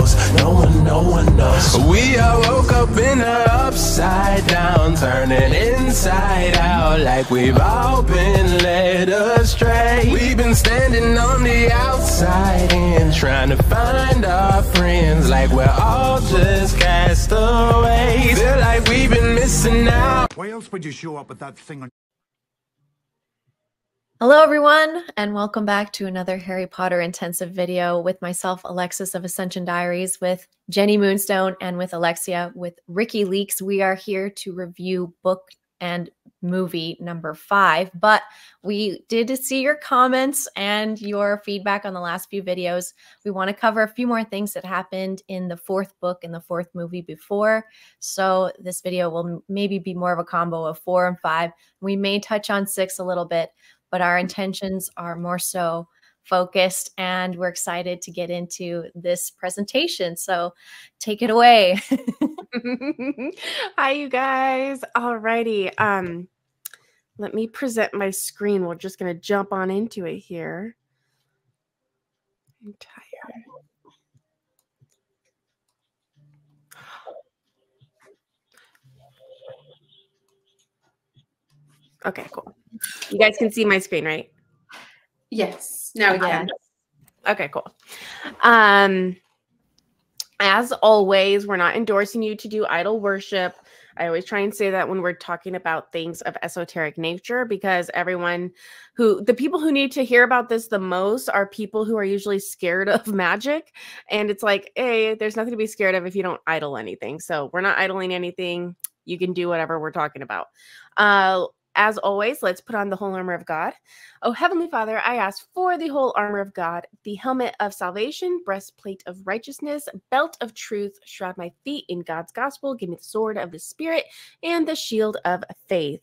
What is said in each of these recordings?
knows. No one, no one knows. We all woke up in the upside down, turning inside out like we've all been led astray. We've been standing on the outside in, trying to find our friends like we're all just castaways. Feel like we've been missing out. Why else would you show up with that thing on? Hello, everyone, and welcome back to another Harry Potter intensive video with myself, Alexis of Ascension Diaries, with Jenny Moonstone, and with Alexia with RikiLeaks. We are here to review book and movie number five, but we did see your comments and your feedback on the last few videos. We want to cover a few more things that happened in the fourth book and the fourth movie before. So this video will maybe be more of a combo of four and five. We may touch on six a little bit but our intentions are more so focused and we're excited to get into this presentation. So take it away. Hi you guys. Alrighty. Um let me present my screen. We're just gonna jump on into it here. I'm tired. Okay, cool. You guys can see my screen, right? Yes. Now we can. Okay, cool. Um, as always, we're not endorsing you to do idol worship. I always try and say that when we're talking about things of esoteric nature, because everyone who, the people who need to hear about this the most are people who are usually scared of magic. And it's like, hey, there's nothing to be scared of if you don't idol anything. So we're not idling anything. You can do whatever we're talking about. Uh, as always, let's put on the whole armor of God. Oh, Heavenly Father, I ask for the whole armor of God, the helmet of salvation, breastplate of righteousness, belt of truth, shroud my feet in God's gospel, give me the sword of the Spirit, and the shield of faith.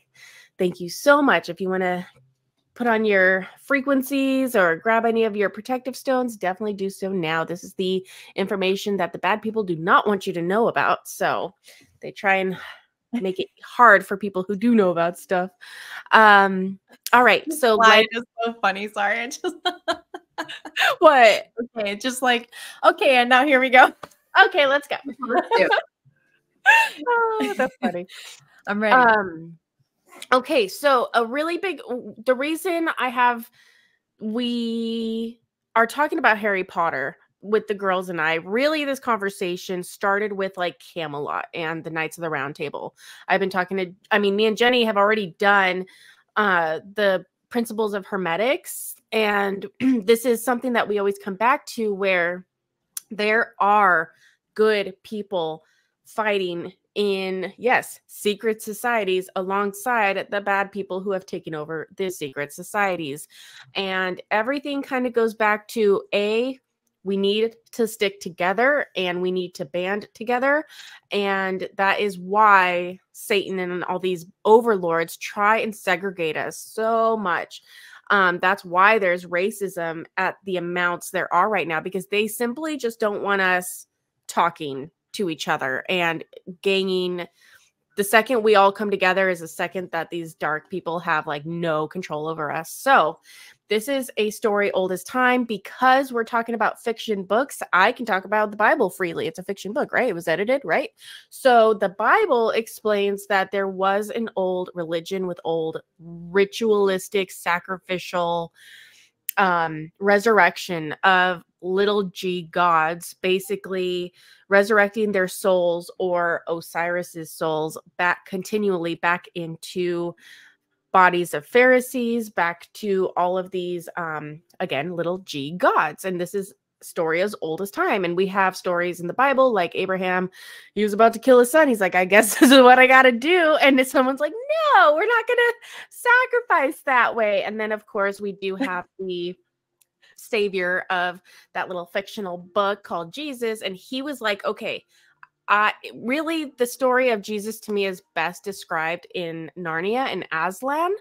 Thank you so much. If you want to put on your frequencies or grab any of your protective stones, definitely do so now. This is the information that the bad people do not want you to know about. So they try and make it hard for people who do know about stuff. Um, all right. So like, is so funny. Sorry. I just what? Okay, just like, okay, and now here we go. Okay, let's go. oh, that's funny. I'm ready. Um okay, so a really big the reason I have we are talking about Harry Potter with the girls and I, really this conversation started with like Camelot and the Knights of the Round Table. I've been talking to I mean, me and Jenny have already done uh the principles of hermetics and this is something that we always come back to where there are good people fighting in yes secret societies alongside the bad people who have taken over the secret societies and everything kind of goes back to a we need to stick together and we need to band together. And that is why Satan and all these overlords try and segregate us so much. Um, that's why there's racism at the amounts there are right now because they simply just don't want us talking to each other and ganging. the second we all come together is the second that these dark people have like no control over us. So this is a story old as time because we're talking about fiction books. I can talk about the Bible freely. It's a fiction book, right? It was edited, right? So the Bible explains that there was an old religion with old ritualistic, sacrificial um, resurrection of little g gods, basically resurrecting their souls or Osiris's souls back continually back into bodies of Pharisees back to all of these, um, again, little g gods. And this is story as old as time. And we have stories in the Bible like Abraham, he was about to kill his son. He's like, I guess this is what I got to do. And someone's like, no, we're not going to sacrifice that way. And then, of course, we do have the savior of that little fictional book called Jesus. And he was like, okay, uh, really, the story of Jesus to me is best described in Narnia and Aslan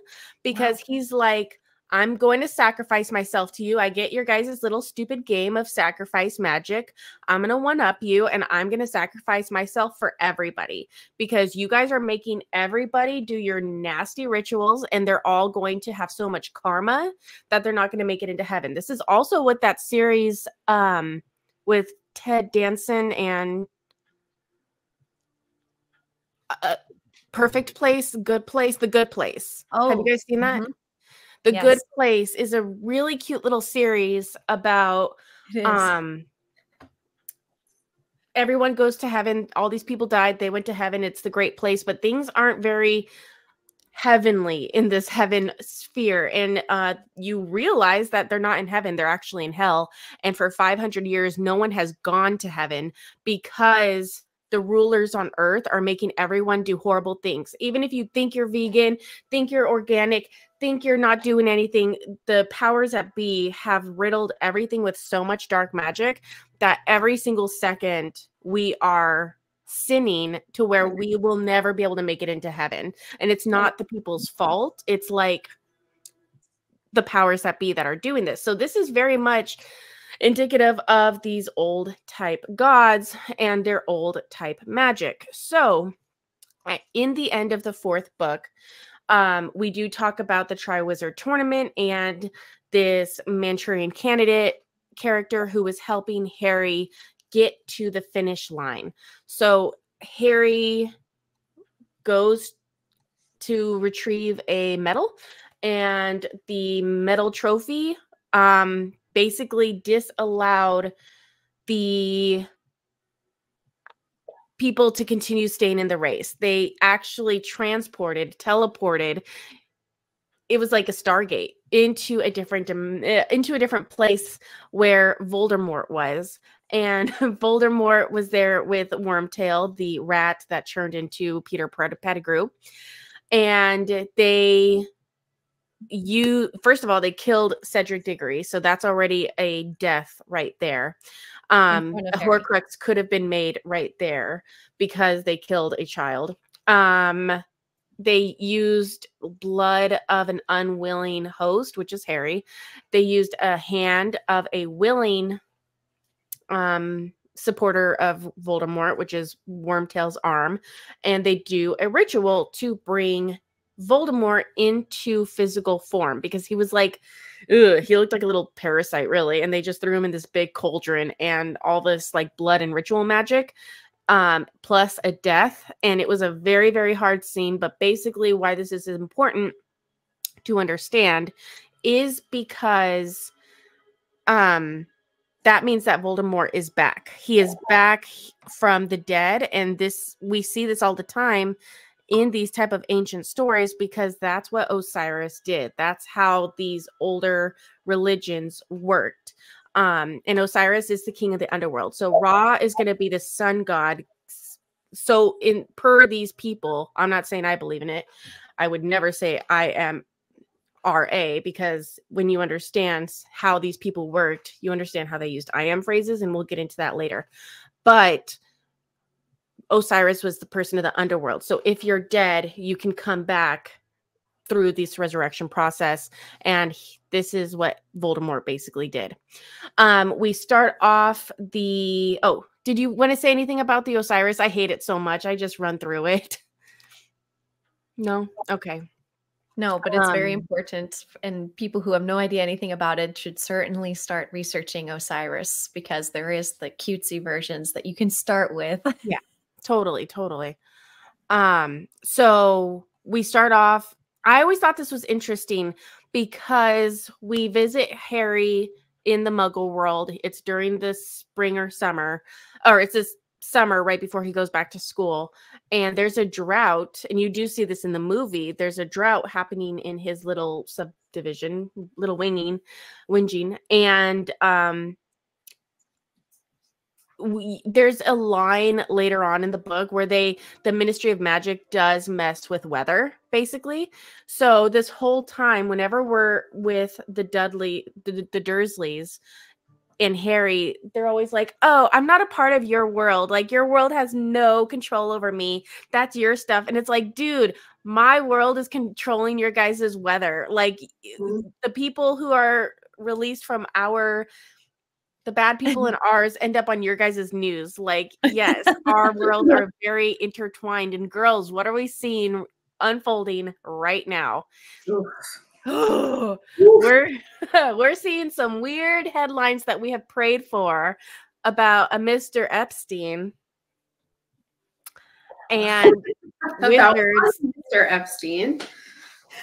because wow. he's like, I'm going to sacrifice myself to you. I get your guys' little stupid game of sacrifice magic. I'm going to one up you and I'm going to sacrifice myself for everybody because you guys are making everybody do your nasty rituals and they're all going to have so much karma that they're not going to make it into heaven. This is also what that series um with Ted Danson and uh, Perfect Place, Good Place, The Good Place. Oh, Have you guys seen that? mhm. The Good Place is a really cute little series about um everyone goes to heaven all these people died they went to heaven it's the great place but things aren't very heavenly in this heaven sphere and uh you realize that they're not in heaven they're actually in hell and for 500 years no one has gone to heaven because the rulers on earth are making everyone do horrible things. Even if you think you're vegan think you're organic think you're not doing anything the powers that be have riddled everything with so much dark magic that every single second we are sinning to where mm-hmm. we will never be able to make it into heaven. And it's not the people's fault it's like the powers that be that are doing this. So this is very much indicative of these old type gods and their old type magic so in the end of the fourth book um, we do talk about the Triwizard tournament and this Manchurian candidate character who was helping Harry get to the finish line. So Harry goes to retrieve a medal, and the medal trophy um, basically disallowed the people to continue staying in the race. They actually transported, teleported. It was like a Stargate into a different uh, into a different place where Voldemort was. And Voldemort was there with Wormtail, the rat that turned into Peter Pettigrew. And they you first of all they killed Cedric Diggory, so that's already a death right there. Um a Horcrux could have been made right there because they killed a child. Um they used blood of an unwilling host, which is Harry. They used a hand of a willing um supporter of Voldemort, which is Wormtail's arm, and they do a ritual to bring Voldemort into physical form because he was like, ugh, he looked like a little parasite, really. And they just threw him in this big cauldron and all this like blood and ritual magic, um, plus a death. And it was a very, very hard scene. But basically, why this is important to understand is because um that means that Voldemort is back. He is back from the dead and this we see this all the time in these type of ancient stories because that's what Osiris did. That's how these older religions worked. Um, and Osiris is the king of the underworld. So Ra is going to be the sun god. So in per these people, I'm not saying I believe in it. I would never say I am RA because when you understand how these people worked, you understand how they used I am phrases, and we'll get into that later. But Osiris was the person of the underworld. So if you're dead, you can come back through this resurrection process. And he- this is what Voldemort basically did. Um, we start off the. Oh, did you want to say anything about the Osiris? I hate it so much. I just run through it. No? Okay. No, but it's very Um, important. And people who have no idea anything about it should certainly start researching Osiris because there is the cutesy versions that you can start with. Totally totally. Um so we start off i always thought this was interesting because we visit harry in the muggle world. It's during the spring or summer or it's this summer right before he goes back to school. And there's a drought and you do see this in the movie there's a drought happening in his little subdivision little winging whinging. And um we, there's a line later on in the book where they the ministry of magic does mess with weather basically. So this whole time whenever we're with the dudley the, the dursleys and harry they're always like oh i'm not a part of your world. Like your world has no control over me. That's your stuff. And it's like dude my world is controlling your guys' weather. Like mm-hmm. the people who are released from our the bad people in ours end up on your guys' news. Like, yes, our worlds are very intertwined. And girls, what are we seeing unfolding right now? we're we're seeing some weird headlines that we have prayed for about a Mr. Epstein and wizards. Mr. Epstein.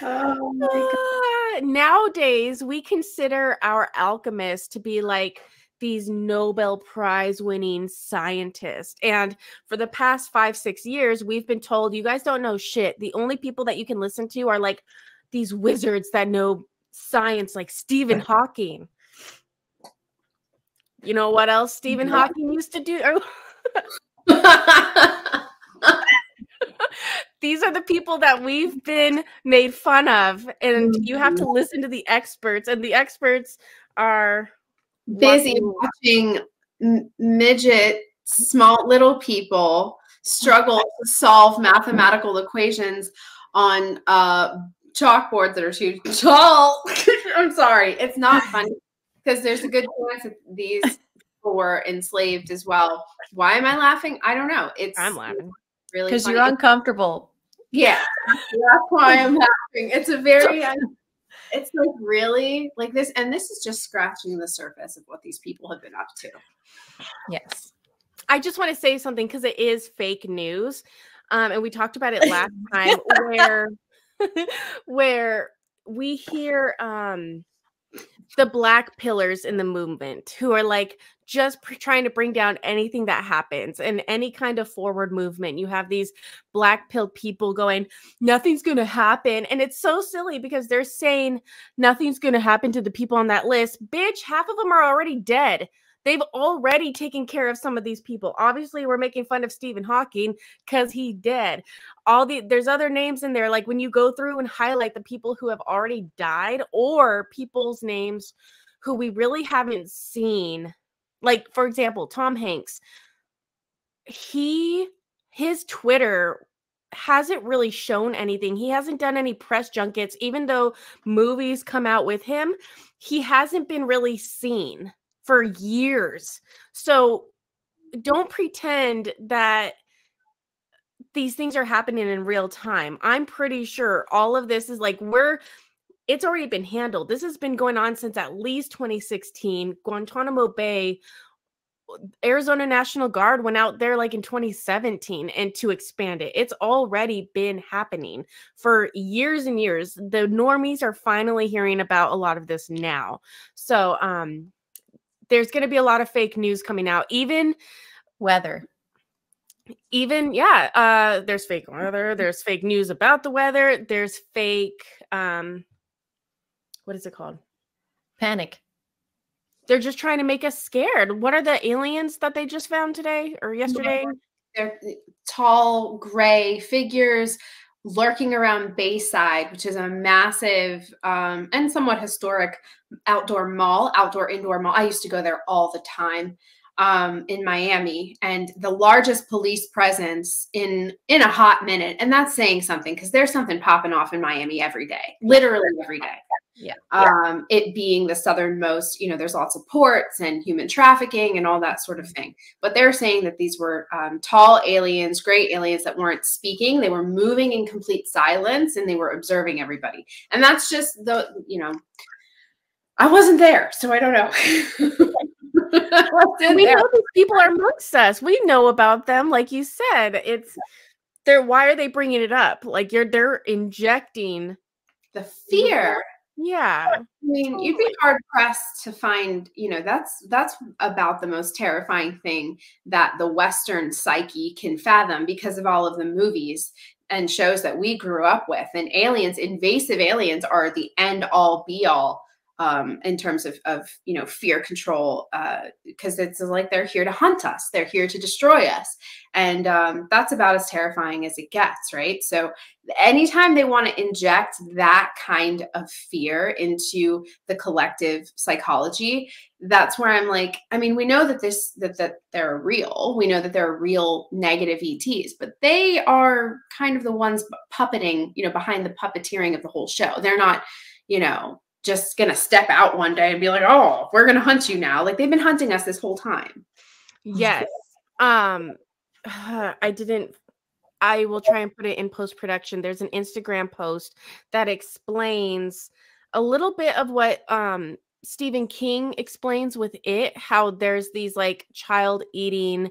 Oh my God. Ah, nowadays, we consider our alchemists to be like these Nobel Prize winning scientists. And for the past five, six years, we've been told you guys don't know shit. The only people that you can listen to are like these wizards that know science, like Stephen Hawking. You know what else Stephen? Hawking used to do? These are the people that we've been made fun of and you have to mm-hmm. listen to the experts and the experts are Busy watching midget, small little people struggle to solve mathematical equations on uh, chalkboards that are too tall. I'm sorry, it's not funny because there's a good chance that these people were enslaved as well. Why am I laughing? I don't know. It's i'm laughing really Because you're uncomfortable. Yeah, that's why I'm laughing. It's a very, it's like really like this, and this is just scratching the surface of what these people have been up to. Yes. i just want to say something because it is fake news um, and we talked about it last time where where we hear um the black pillars in the movement who are like just trying to bring down anything that happens and any kind of forward movement. You have these black pill people going, nothing's going to happen. And it's so silly because they're saying nothing's going to happen to the people on that list. Bitch, half of them are already dead. They've already taken care of some of these people. Obviously, we're making fun of Stephen Hawking because he dead. All the there's other names in there. Like when you go through and highlight the people who have already died or people's names who we really haven't seen. Like, for example, Tom Hanks. He his Twitter hasn't really shown anything. He hasn't done any press junkets, even though movies come out with him. He hasn't been really seen for years. So don't pretend that these things are happening in real time. I'm pretty sure all of this is like we're it's already been handled. This has been going on since at least 2016. Guantanamo Bay Arizona National Guard went out there like in 2017 and to expand it. It's already been happening for years and years. The normies are finally hearing about a lot of this now. So, um there's going to be a lot of fake news coming out. Even Weather. even yeah, uh there's fake weather, there's fake news about the weather, there's fake um what is it called? Panic. They're just trying to make us scared. What are the aliens that they just found today or yesterday? They're eh, tall, gray figures lurking around Bayside, which is a massive um, and somewhat historic outdoor mall, outdoor indoor mall. I used to go there all the time um, in Miami, and the largest police presence in in a hot minute. And that's saying something because there's something popping off in Miami every day, literally every day. Yeah. Um, it being the southernmost, you know, there's lots of ports and human trafficking and all that sort of thing. But they're saying that these were um, tall aliens, great aliens that weren't speaking. They were moving in complete silence and they were observing everybody. And that's just the, you know, I wasn't there, so I don't know. We there. know these people are amongst us. We know about them, like you said. It's they're why are they bringing it up? Like you're they're injecting. the fear. Yeah, I mean, you'd be hard pressed to find, you know, that's that's about the most terrifying thing that the Western psyche can fathom because of all of the movies and shows that we grew up with. And aliens, invasive aliens, are the end all be all um, in terms of, of you know fear control because it's like they're here to hunt us, they're here to destroy us, and um, that's about as terrifying as it gets, right? So anytime they want to inject that kind of fear into the collective psychology that's where i'm like i mean we know that this that that they're real we know that there are real negative ets but they are kind of the ones puppeting you know behind the puppeteering of the whole show they're not you know just gonna step out one day and be like oh we're gonna hunt you now like they've been hunting us this whole time yes. Um, I didn't. I will try and put it in post production. There's an Instagram post that explains a little bit of what um Stephen King explains with it how there's these like child eating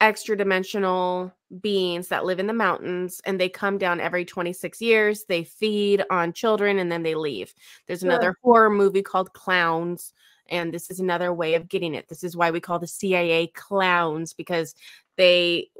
extra dimensional beings that live in the mountains and they come down every 26 years. They feed on children and then they leave. There's another horror movie called Clowns. And this is another way of getting it. This is why we call the CIA clowns because they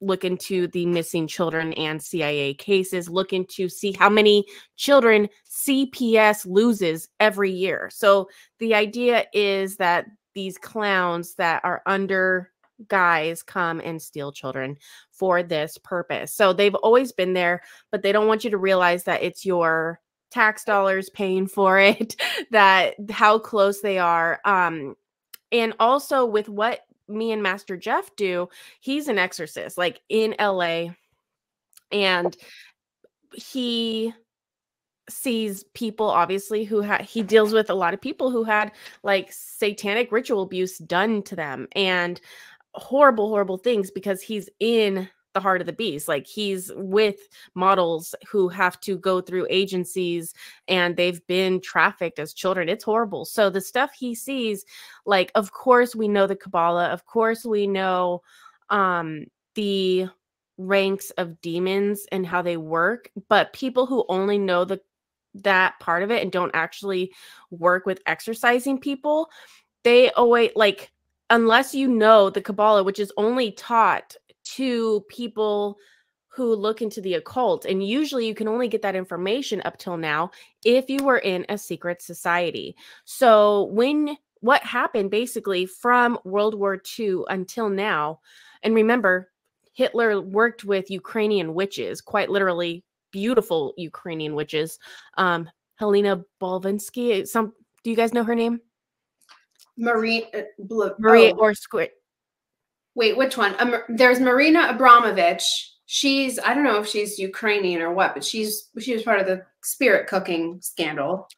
look into the missing children and CIA cases, look into see how many children CPS loses every year. So the idea is that these clowns that are under guys come and steal children for this purpose. So they've always been there, but they don't want you to realize that it's your tax dollars paying for it, that how close they are. Um, and also with what me and Master Jeff do, he's an exorcist, like in LA. And he sees people obviously who had he deals with a lot of people who had like satanic ritual abuse done to them and horrible, horrible things because he's in the heart of the beast. Like he's with models who have to go through agencies and they've been trafficked as children. It's horrible. So the stuff he sees, like, of course, we know the Kabbalah, of course, we know um the ranks of demons and how they work, but people who only know the that part of it and don't actually work with exorcising people, they always like unless you know the Kabbalah, which is only taught to people who look into the occult. And usually you can only get that information up till now if you were in a secret society. So, when what happened basically from World War II until now, and remember, Hitler worked with Ukrainian witches, quite literally beautiful Ukrainian witches. Um, Helena Blavatsky. Some do you guys know her name? Marie uh, Bl- Marie oh. Orsic. Wait, which one? Um, there's Marina Abramovich. She's I don't know if she's Ukrainian or what, but she's she was part of the spirit cooking scandal.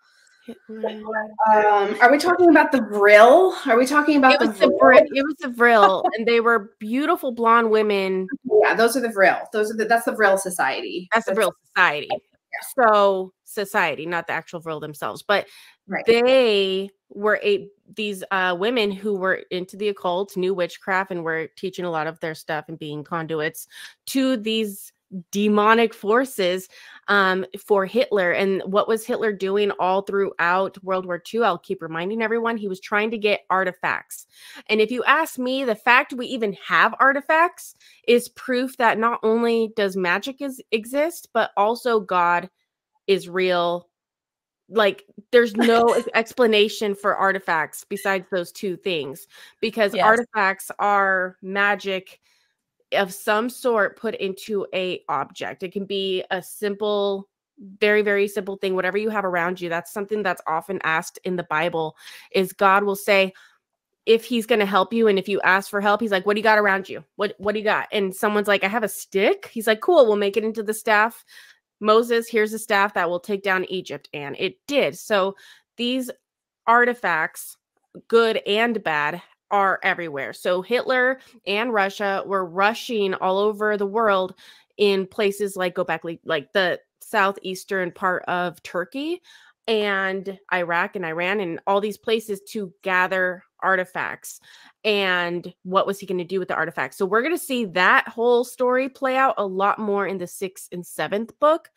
Um, are we talking about the Vril? Are we talking about it the, was the Vril? It was the Vril, and they were beautiful blonde women. Yeah, those are the Vril. Those are the that's the Vril Society. That's, that's the Vril Society. Yeah. So society, not the actual Vril themselves, but right. they were a these uh, women who were into the occult, knew witchcraft, and were teaching a lot of their stuff and being conduits to these demonic forces um, for Hitler. And what was Hitler doing all throughout World War II? I'll keep reminding everyone he was trying to get artifacts. And if you ask me, the fact we even have artifacts is proof that not only does magic is, exist, but also God is real like there's no explanation for artifacts besides those two things because yes. artifacts are magic of some sort put into a object. It can be a simple very very simple thing whatever you have around you. That's something that's often asked in the bible is god will say if he's going to help you and if you ask for help he's like what do you got around you? What what do you got? And someone's like i have a stick. He's like cool we'll make it into the staff Moses, here's a staff that will take down Egypt. And it did. So these artifacts, good and bad, are everywhere. So Hitler and Russia were rushing all over the world in places like go back like the southeastern part of Turkey and Iraq and Iran and all these places to gather artifacts. And what was he going to do with the artifacts? So we're going to see that whole story play out a lot more in the sixth and seventh book.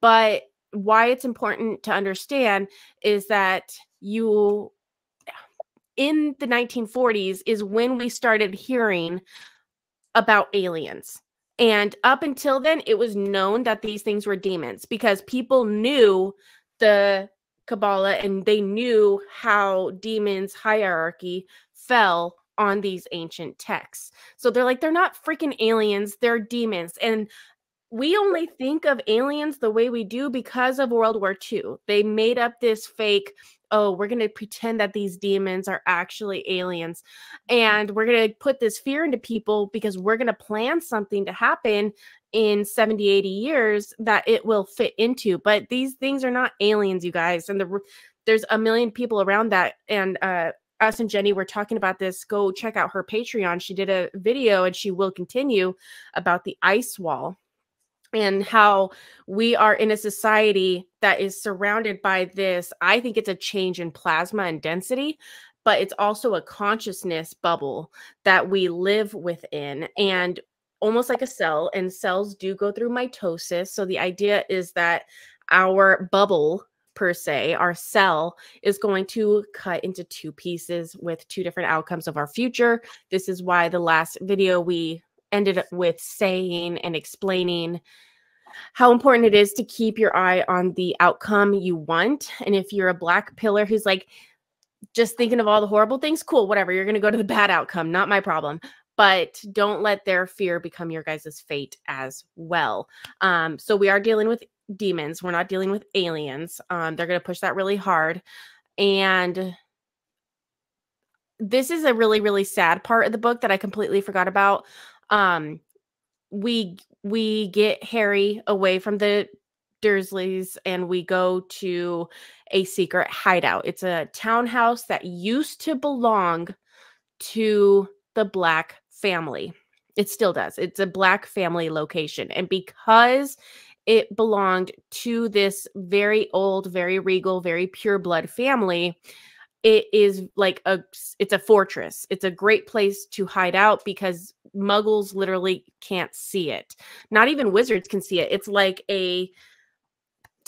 But why it's important to understand is that you in the 1940s is when we started hearing about aliens. And up until then, it was known that these things were demons because people knew the Kabbalah and they knew how demons' hierarchy fell on these ancient texts. So they're like, they're not freaking aliens, they're demons. And we only think of aliens the way we do because of World War II. They made up this fake, oh, we're going to pretend that these demons are actually aliens. And we're going to put this fear into people because we're going to plan something to happen in 70 80 years that it will fit into but these things are not aliens you guys and the there's a million people around that and uh us and Jenny were talking about this. Go check out her Patreon. She did a video and she will continue about the ice wall. and how we are in a society that is surrounded by this. I think it's a change in plasma and density, but it's also a consciousness bubble that we live within and almost like a cell and cells do go through mitosis so the idea is that our bubble per se our cell is going to cut into two pieces with two different outcomes of our future this is why the last video we ended up with saying and explaining how important it is to keep your eye on the outcome you want. And if you're a black pillar who's like just thinking of all the horrible things, cool, whatever, you're going to go to the bad outcome, not my problem. But don't let their fear become your guys' fate as well. Um, so we are dealing with demons. We're not dealing with aliens. Um, they're going to push that really hard. And this is a really, really sad part of the book that I completely forgot about. Um, we we get Harry away from the Dursleys and we go to a secret hideout. It's a townhouse that used to belong to the Black family. It still does. It's a Black family location. And because it belonged to this very old, very regal, very pure blood family, it is like a it's a fortress it's a great place to hide out because muggles literally can't see it not even wizards can see it it's like a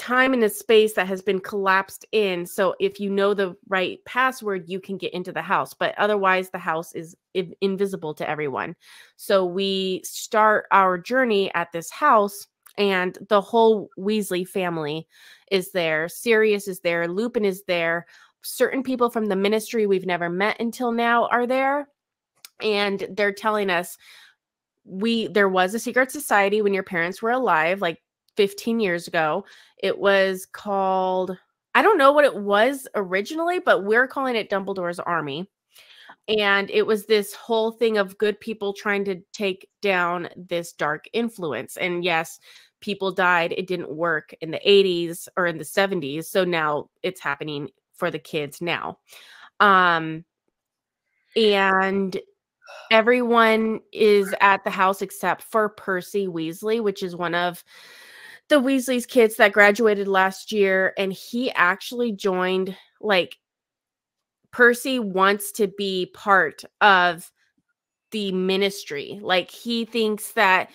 time and a space that has been collapsed in so if you know the right password you can get into the house but otherwise the house is invisible to everyone. So we start our journey at this house and the whole weasley family is there. Sirius is there. Lupin is there. Certain people from the ministry we've never met until now are there and they're telling us we there was a secret society when your parents were alive like 15 years ago. It was called i don't know what it was originally but we're calling it dumbledore's army. And it was this whole thing of good people trying to take down this dark influence. And yes people died. It didn't work in the 80s or in the 70s so now it's happening for the kids now. Um, and everyone is at the house except for Percy Weasley, which is one of the Weasley's kids that graduated last year. And he actually joined, like, Percy wants to be part of the ministry. Like, he thinks that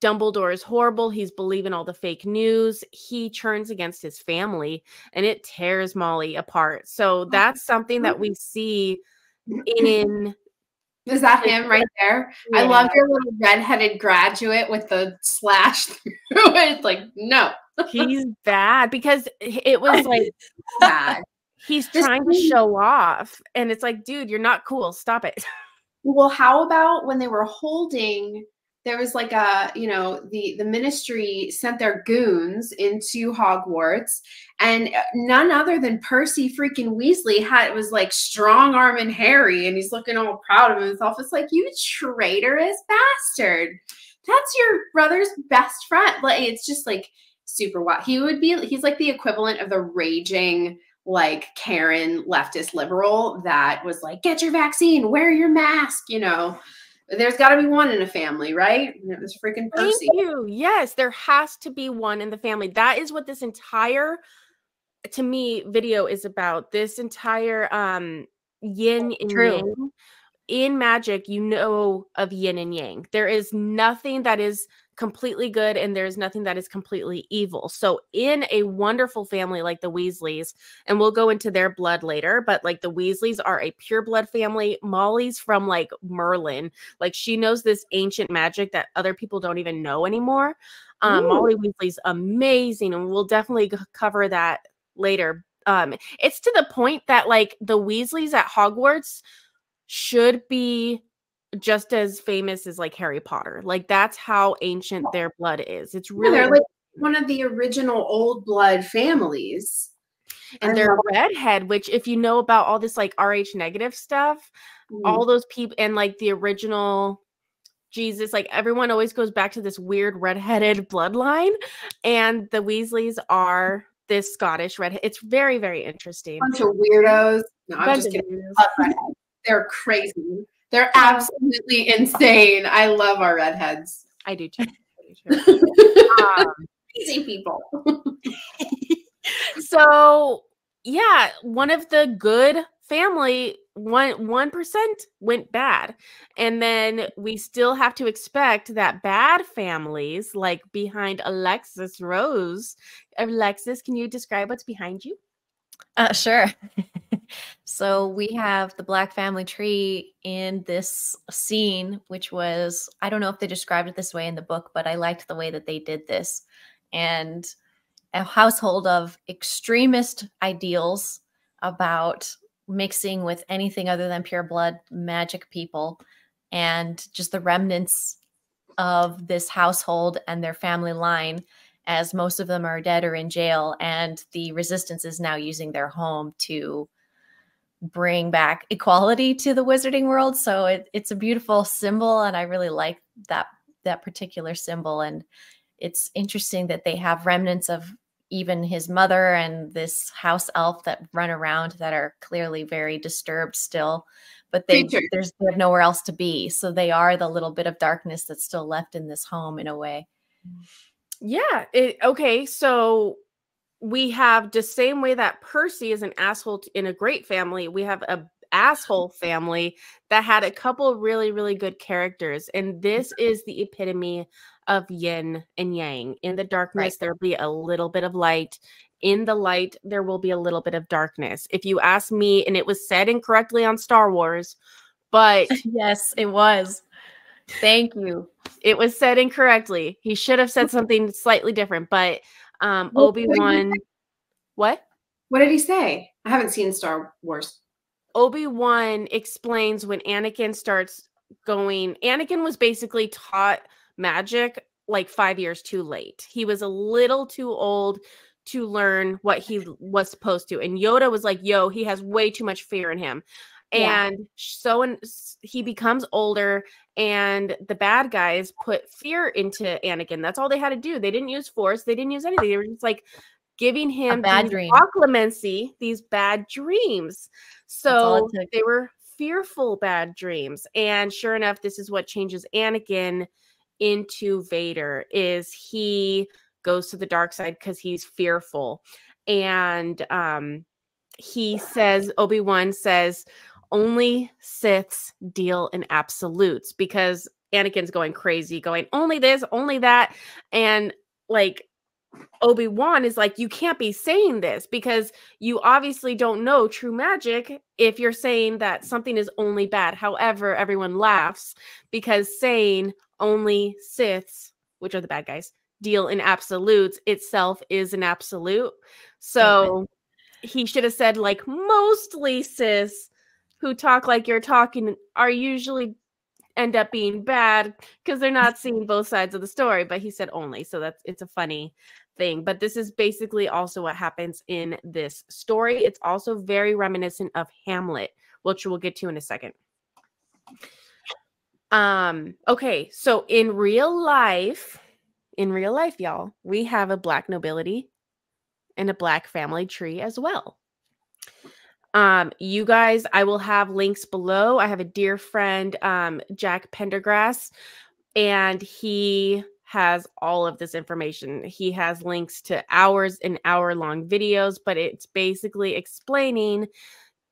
Dumbledore is horrible. He's believing all the fake news. He turns against his family and it tears Molly apart. So oh, that's something that we see in is that him right there? Yeah. I love your little redheaded graduate with the slash through it. Like, no. he's bad because it was like bad. He's trying to show off. And it's like, dude, you're not cool. Stop it. Well, how about when they were holding there was like a you know the the ministry sent their goons into hogwarts and none other than percy freaking weasley had was like strong arm and harry and he's looking all proud of himself. It's like you traitorous bastard. That's your brother's best friend. Like it's just like super wild. He would be he's like the equivalent of the raging like Karen leftist liberal that was like, get your vaccine, wear your mask, you know. There's got to be one in a family, right? And it was freaking Percy. Thank you. Yes, there has to be one in the family. That is what this entire, to me, video is about. This entire um yin and True. yang. In magic, you know of yin and yang. There is nothing that is completely good and there's nothing that is completely evil. So in a wonderful family like the Weasleys, and we'll go into their blood later, but like the Weasleys are a pure blood family. Molly's from like Merlin. Like she knows this ancient magic that other people don't even know anymore. Um, Molly Weasley's amazing and we'll definitely cover that later. Um, it's to the point that like the Weasleys at Hogwarts should be just as famous as like Harry Potter. Like that's how ancient their blood is. It's really yeah, like one of the original old blood families. And I they're redhead, which if you know about all this like RH negative stuff, mm. all those people and like the original Jesus, like everyone always goes back to this weird redheaded bloodline. And the Weasleys are this Scottish redhead. It's very, very interesting. Bunch of weirdos. No, I'm just kidding. They're crazy. They're absolutely insane. I love our redheads. I do too. um, Easy people. so yeah, one of the good family one one percent went bad and then we still have to expect that bad families like behind alexis rose alexis can you describe what's behind you Uh, sure. so we have the Black family tree in this scene, which was, I don't know if they described it this way in the book, but I liked the way that they did this. And a household of extremist ideals about mixing with anything other than pure blood magic people and just the remnants of this household and their family line as most of them are dead or in jail and the resistance is now using their home to bring back equality to the wizarding world so it, it's a beautiful symbol and i really like that that particular symbol and it's interesting that they have remnants of even his mother and this house elf that run around that are clearly very disturbed still but they there's they have nowhere else to be so they are the little bit of darkness that's still left in this home in a way Yeah. It, okay. So we have the same way that Percy is an asshole in a great family. We have a asshole family that had a couple really really good characters and this is the epitome of yin and yang. In the darkness there'll be a little bit of light. In the light there will be a little bit of darkness. If you ask me and it was said incorrectly on star wars but yes it was. Thank you. It was said incorrectly. He should have said something slightly different, but um What- what did he Obi-Wan what? What did he say? I haven't seen Star Wars. Obi-Wan explains when Anakin starts going Anakin was basically taught magic like 5 years too late. He was a little too old to learn what he was supposed to. And Yoda was like, "Yo, he has way too much fear in him." Yeah. And so and he becomes older and the bad guys put fear into Anakin. That's all they had to do. They didn't use force, they didn't use anything. They were just like giving him bad these dream. proclamancy, these bad dreams. So they were fearful bad dreams. And sure enough, this is what changes Anakin into Vader is he goes to the dark side because he's fearful. And um he says, Obi-Wan says, only Siths deal in absolutes because Anakin's going crazy, going only this, only that. And like Obi-Wan is like, you can't be saying this because you obviously don't know true magic if you're saying that something is only bad. However, everyone laughs because saying only Siths, which are the bad guys, deal in absolutes itself is an absolute. So he should have said, like, mostly Siths who talk like you're talking are usually end up being bad because they're not seeing both sides of the story but he said only so that's it's a funny thing but this is basically also what happens in this story. It's also very reminiscent of hamlet which we'll get to in a second. Um okay so in real life in real life y'all we have a black nobility and a black family tree as well um, you guys, I will have links below. I have a dear friend, um, Jack Pendergrass, and he has all of this information. He has links to hours and hour long videos, but it's basically explaining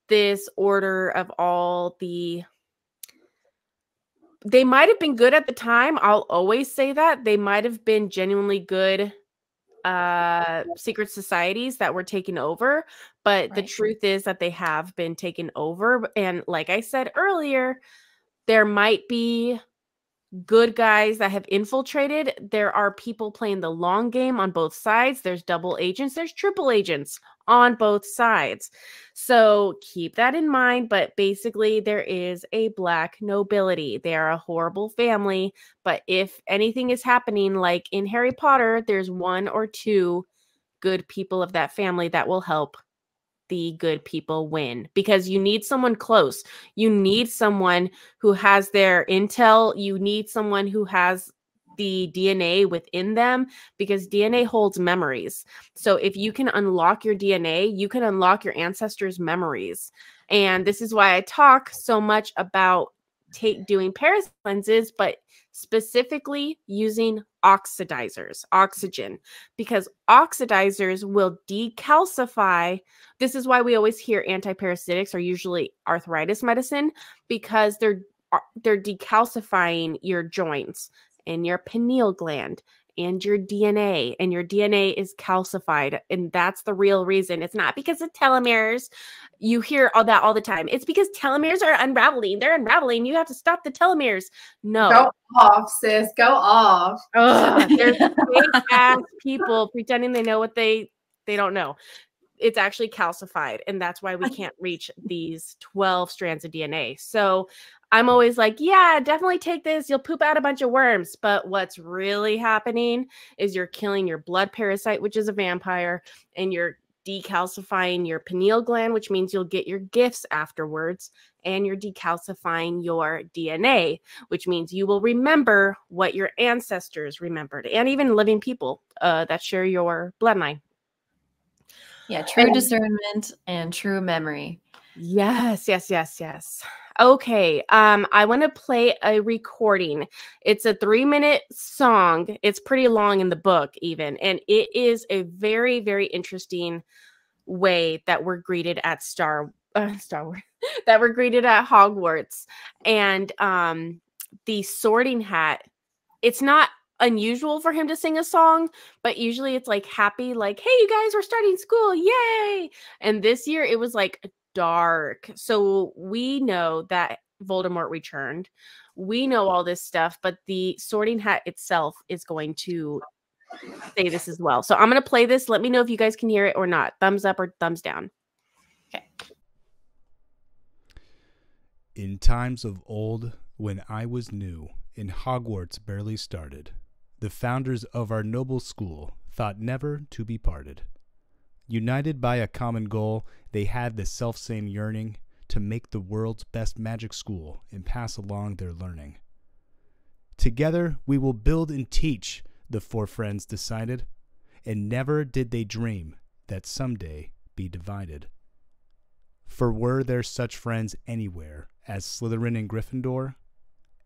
this order of all the they might have been good at the time. I'll always say that. They might have been genuinely good uh secret societies that were taken over but the truth is that they have been taken over and like i said earlier there might be good guys that have infiltrated there are people playing the long game on both sides. There's double agents there's triple agents on both sides. So keep that in mind but basically there is a black nobility. They are a horrible family but if anything is happening like in harry potter there's one or two good people of that family that will help the good people win because you need someone close. You need someone who has their intel. You need someone who has the DNA within them because DNA holds memories. So if you can unlock your DNA, you can unlock your ancestors' memories. And this is why I talk so much about take doing Paris cleanses, but specifically using oxidizers, oxygen, because oxidizers will decalcify. This is why we always hear antiparasitics are usually arthritis medicine because they're they're decalcifying your joints and your pineal gland and your DNA, and your DNA is calcified. And that's the real reason. It's not because of telomeres. You hear all that all the time. It's because telomeres are unraveling. They're unraveling. You have to stop the telomeres. No. Go off, sis. Go off. Ugh, there's fake ass people pretending they know what they they don't know. It's actually calcified, and that's why we can't reach these 12 strands of DNA. So I'm always like, yeah, definitely take this. You'll poop out a bunch of worms. But what's really happening is you're killing your blood parasite, which is a vampire, and you're decalcifying your pineal gland, which means you'll get your gifts afterwards, and you're decalcifying your DNA, which means you will remember what your ancestors remembered, and even living people uh, that share your bloodline. Yeah, true discernment and true memory. Yes, yes, yes, yes. Okay, um, I want to play a recording. It's a three minute song. It's pretty long in the book, even, and it is a very, very interesting way that we're greeted at Star uh, Star Wars that we're greeted at Hogwarts, and um, the Sorting Hat. It's not unusual for him to sing a song, but usually it's like happy, like, hey, you guys, we're starting school, yay! And this year it was like dark. So we know that Voldemort returned. We know all this stuff, but the sorting hat itself is going to say this as well. So I'm going to play this. Let me know if you guys can hear it or not. Thumbs up or thumbs down. Okay. In times of old, when I was new, and Hogwarts barely started, the founders of our noble school thought never to be parted. United by a common goal, they had the selfsame yearning to make the world's best magic school and pass along their learning. Together we will build and teach, the four friends decided, and never did they dream that someday be divided. For were there such friends anywhere as Slytherin and Gryffindor?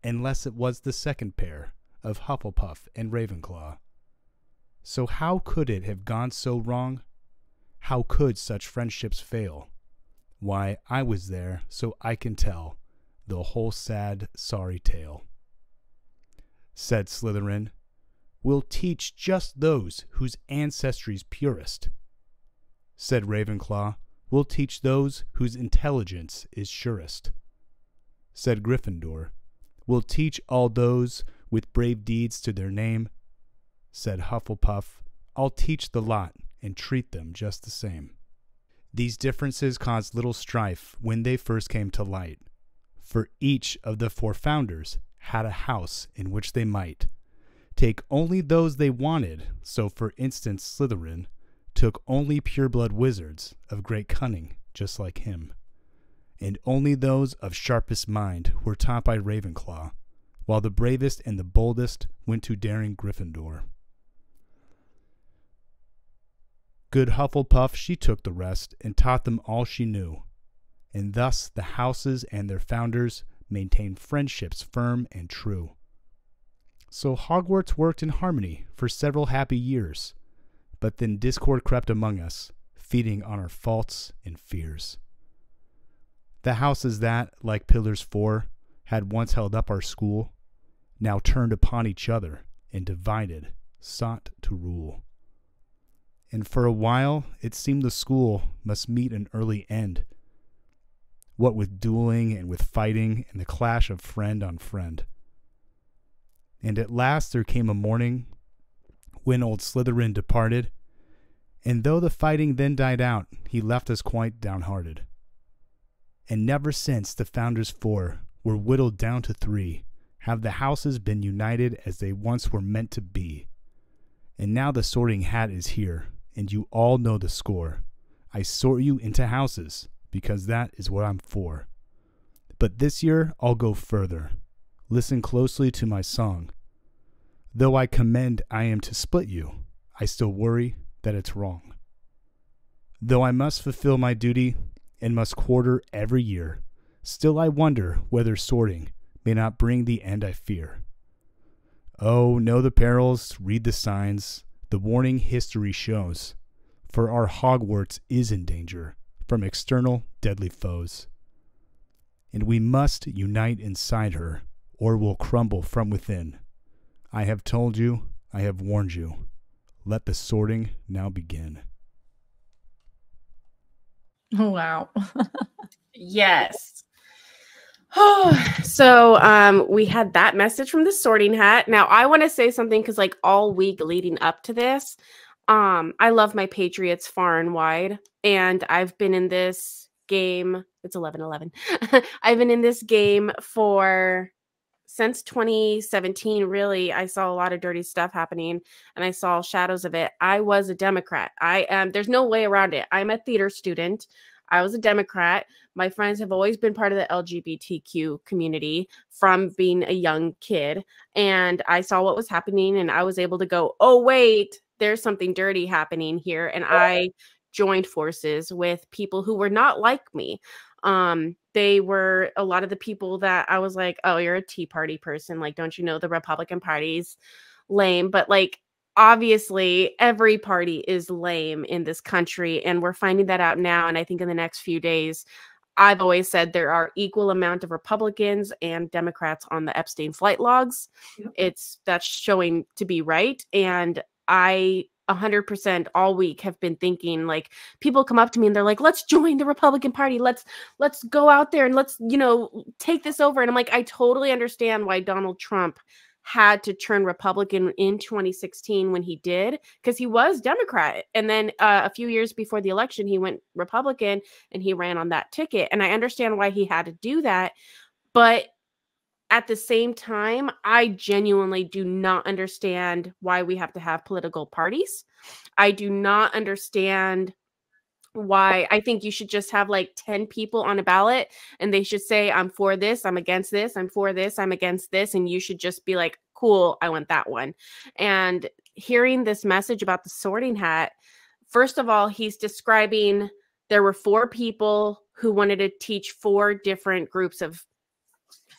Unless it was the second pair of Hufflepuff and Ravenclaw. So how could it have gone so wrong? How could such friendships fail? Why, I was there, so I can tell the whole sad, sorry tale. Said Slytherin, We'll teach just those whose ancestry's purest. Said Ravenclaw, We'll teach those whose intelligence is surest. Said Gryffindor, We'll teach all those with brave deeds to their name. Said Hufflepuff, I'll teach the lot and treat them just the same. These differences caused little strife when they first came to light, for each of the four founders had a house in which they might take only those they wanted. So, for instance, Slytherin took only pureblood wizards of great cunning, just like him, and only those of sharpest mind were taught by Ravenclaw, while the bravest and the boldest went to daring Gryffindor. Good Hufflepuff, she took the rest and taught them all she knew. And thus the houses and their founders maintained friendships firm and true. So Hogwarts worked in harmony for several happy years, but then discord crept among us, feeding on our faults and fears. The houses that, like Pillars Four, had once held up our school, now turned upon each other and divided, sought to rule and for a while it seemed the school must meet an early end. What with dueling and with fighting and the clash of friend on friend. And at last there came a morning when old Slytherin departed, and though the fighting then died out, he left us quite downhearted. And never since the founders four were whittled down to three have the houses been united as they once were meant to be. And now the sorting hat is here, and you all know the score. I sort you into houses because that is what I'm for. But this year I'll go further. Listen closely to my song. Though I commend I am to split you, I still worry that it's wrong. Though I must fulfill my duty and must quarter every year, still I wonder whether sorting may not bring the end I fear. Oh, know the perils, read the signs, the warning history shows, for our Hogwarts is in danger from external deadly foes. And we must unite inside her, or will crumble from within. I have told you, I have warned you. Let the sorting now begin. Wow. yes. Oh, so um we had that message from the sorting hat. Now I want to say something cuz like all week leading up to this, um I love my Patriots far and wide and I've been in this game it's 11 11. I've been in this game for since 2017 really i saw a lot of dirty stuff happening and i saw shadows of it i was a democrat i am there's no way around it i'm a theater student i was a democrat my friends have always been part of the lgbtq community from being a young kid and i saw what was happening and i was able to go oh wait there's something dirty happening here and i joined forces with people who were not like me um they were a lot of the people that I was like, oh, you're a Tea Party person. Like, don't you know the Republican Party's lame? But like, obviously, every party is lame in this country. And we're finding that out now. And I think in the next few days, I've always said there are equal amount of Republicans and Democrats on the Epstein flight logs. Yep. It's that's showing to be right. And I 100% all week have been thinking like people come up to me and they're like let's join the republican party let's let's go out there and let's you know take this over and i'm like i totally understand why donald trump had to turn republican in 2016 when he did because he was democrat and then uh, a few years before the election he went republican and he ran on that ticket and i understand why he had to do that but at the same time, I genuinely do not understand why we have to have political parties. I do not understand why I think you should just have like 10 people on a ballot and they should say, I'm for this, I'm against this, I'm for this, I'm against this. And you should just be like, cool, I want that one. And hearing this message about the sorting hat, first of all, he's describing there were four people who wanted to teach four different groups of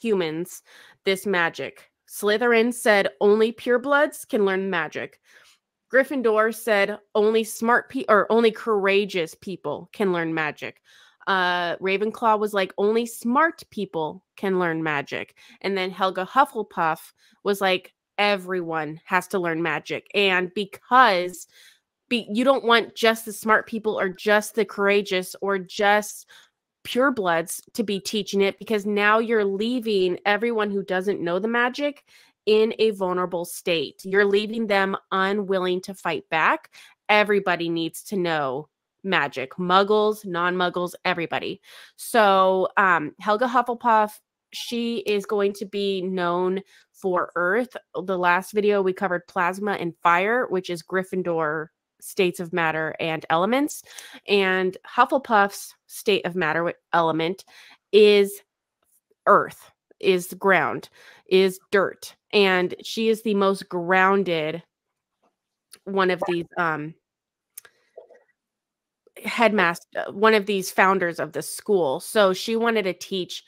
humans this magic. Slytherin said only purebloods can learn magic. Gryffindor said only smart people or only courageous people can learn magic. Uh, Ravenclaw was like only smart people can learn magic. And then Helga Hufflepuff was like everyone has to learn magic. And because be, you don't want just the smart people or just the courageous or just purebloods to be teaching it because now you're leaving everyone who doesn't know the magic in a vulnerable state. You're leaving them unwilling to fight back. Everybody needs to know magic muggles, non muggles, everybody. So, um, Helga Hufflepuff, she is going to be known for Earth. The last video we covered plasma and fire, which is Gryffindor states of matter and elements. And Hufflepuff's state of matter element is earth, is ground, is dirt. And she is the most grounded one of these um headmaster one of these founders of the school so she wanted to teach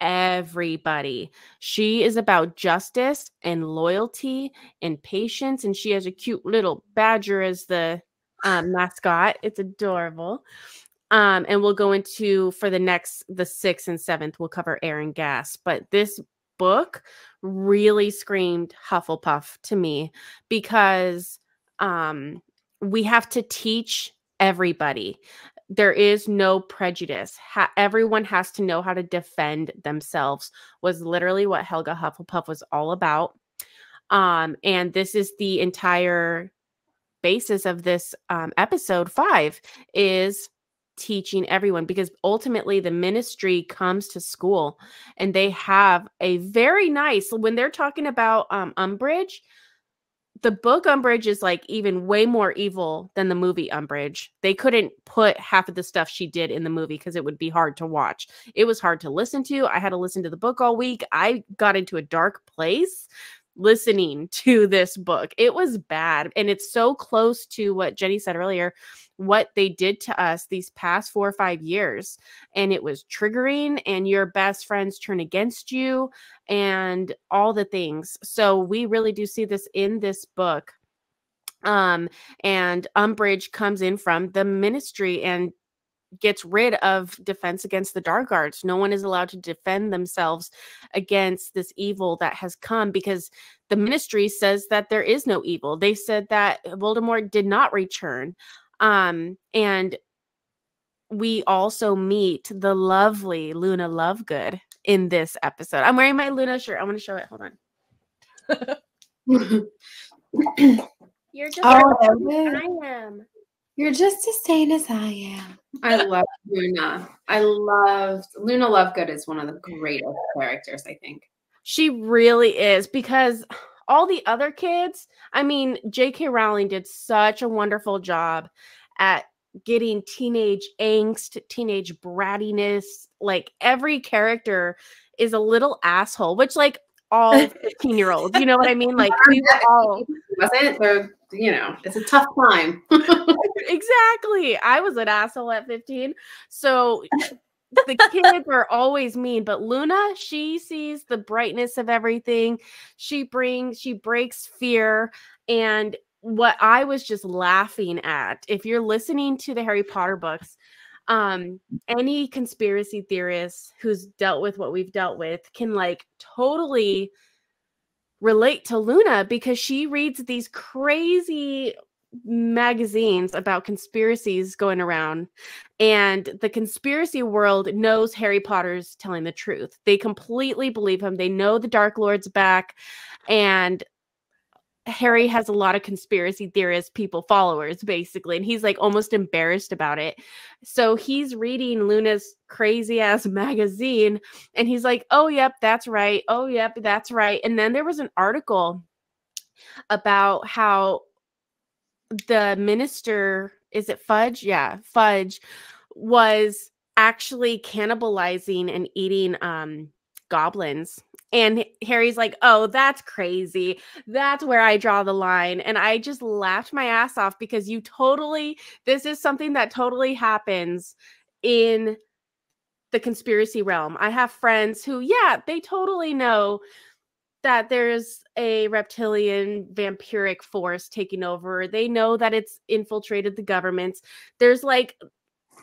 everybody. She is about justice and loyalty and patience. And she has a cute little badger as the um, mascot. It's adorable. Um, and we'll go into for the next, the sixth and seventh, we'll cover air and gas. But this book really screamed Hufflepuff to me because um, we have to teach everybody there is no prejudice. Ha- everyone has to know how to defend themselves. Was literally what Helga Hufflepuff was all about. Um, and this is the entire basis of this um, episode five is teaching everyone because ultimately the ministry comes to school and they have a very nice when they're talking about um umbridge the book Umbridge is like even way more evil than the movie Umbridge. They couldn't put half of the stuff she did in the movie because it would be hard to watch. It was hard to listen to. I had to listen to the book all week. I got into a dark place. Listening to this book. It was bad. And it's so close to what Jenny said earlier, what they did to us these past four or five years. And it was triggering, and your best friends turn against you, and all the things. So we really do see this in this book. Um, and Umbridge comes in from the ministry and gets rid of defense against the dark arts. No one is allowed to defend themselves against this evil that has come because the ministry says that there is no evil. They said that voldemort did not return um and we also meet the lovely luna lovegood in this episode. I'm wearing my luna shirt. I want to show it. Hold on. You're just Oh, as i am You're just as sane as I am. I love Luna. I loved Luna Lovegood is one of the greatest characters, I think. She really is because all the other kids, I mean, J.K. Rowling did such a wonderful job at getting teenage angst, teenage brattiness. Like every character is a little asshole, which, like, all 15 year olds, you know what I mean? Like, we all Wasn't they're you know, it's a tough time. exactly. I was an asshole at 15. So the kids are always mean, but Luna, she sees the brightness of everything. She brings, she breaks fear. And what I was just laughing at, if you're listening to the Harry Potter books, um, any conspiracy theorist who's dealt with what we've dealt with can like totally relate to Luna because she reads these crazy magazines about conspiracies going around and the conspiracy world knows Harry Potter's telling the truth. They completely believe him. They know the Dark Lord's back and Harry has a lot of conspiracy theorist people followers basically and he's like almost embarrassed about it. So he's reading Luna's crazy ass magazine and he's like, "Oh yep, that's right. Oh yep, that's right." And then there was an article about how the minister is it Fudge? Yeah, Fudge was actually cannibalizing and eating um goblins and Harry's like, "Oh, that's crazy. That's where I draw the line." And I just laughed my ass off because you totally this is something that totally happens in the conspiracy realm. I have friends who, yeah, they totally know that there's a reptilian vampiric force taking over. They know that it's infiltrated the governments. There's like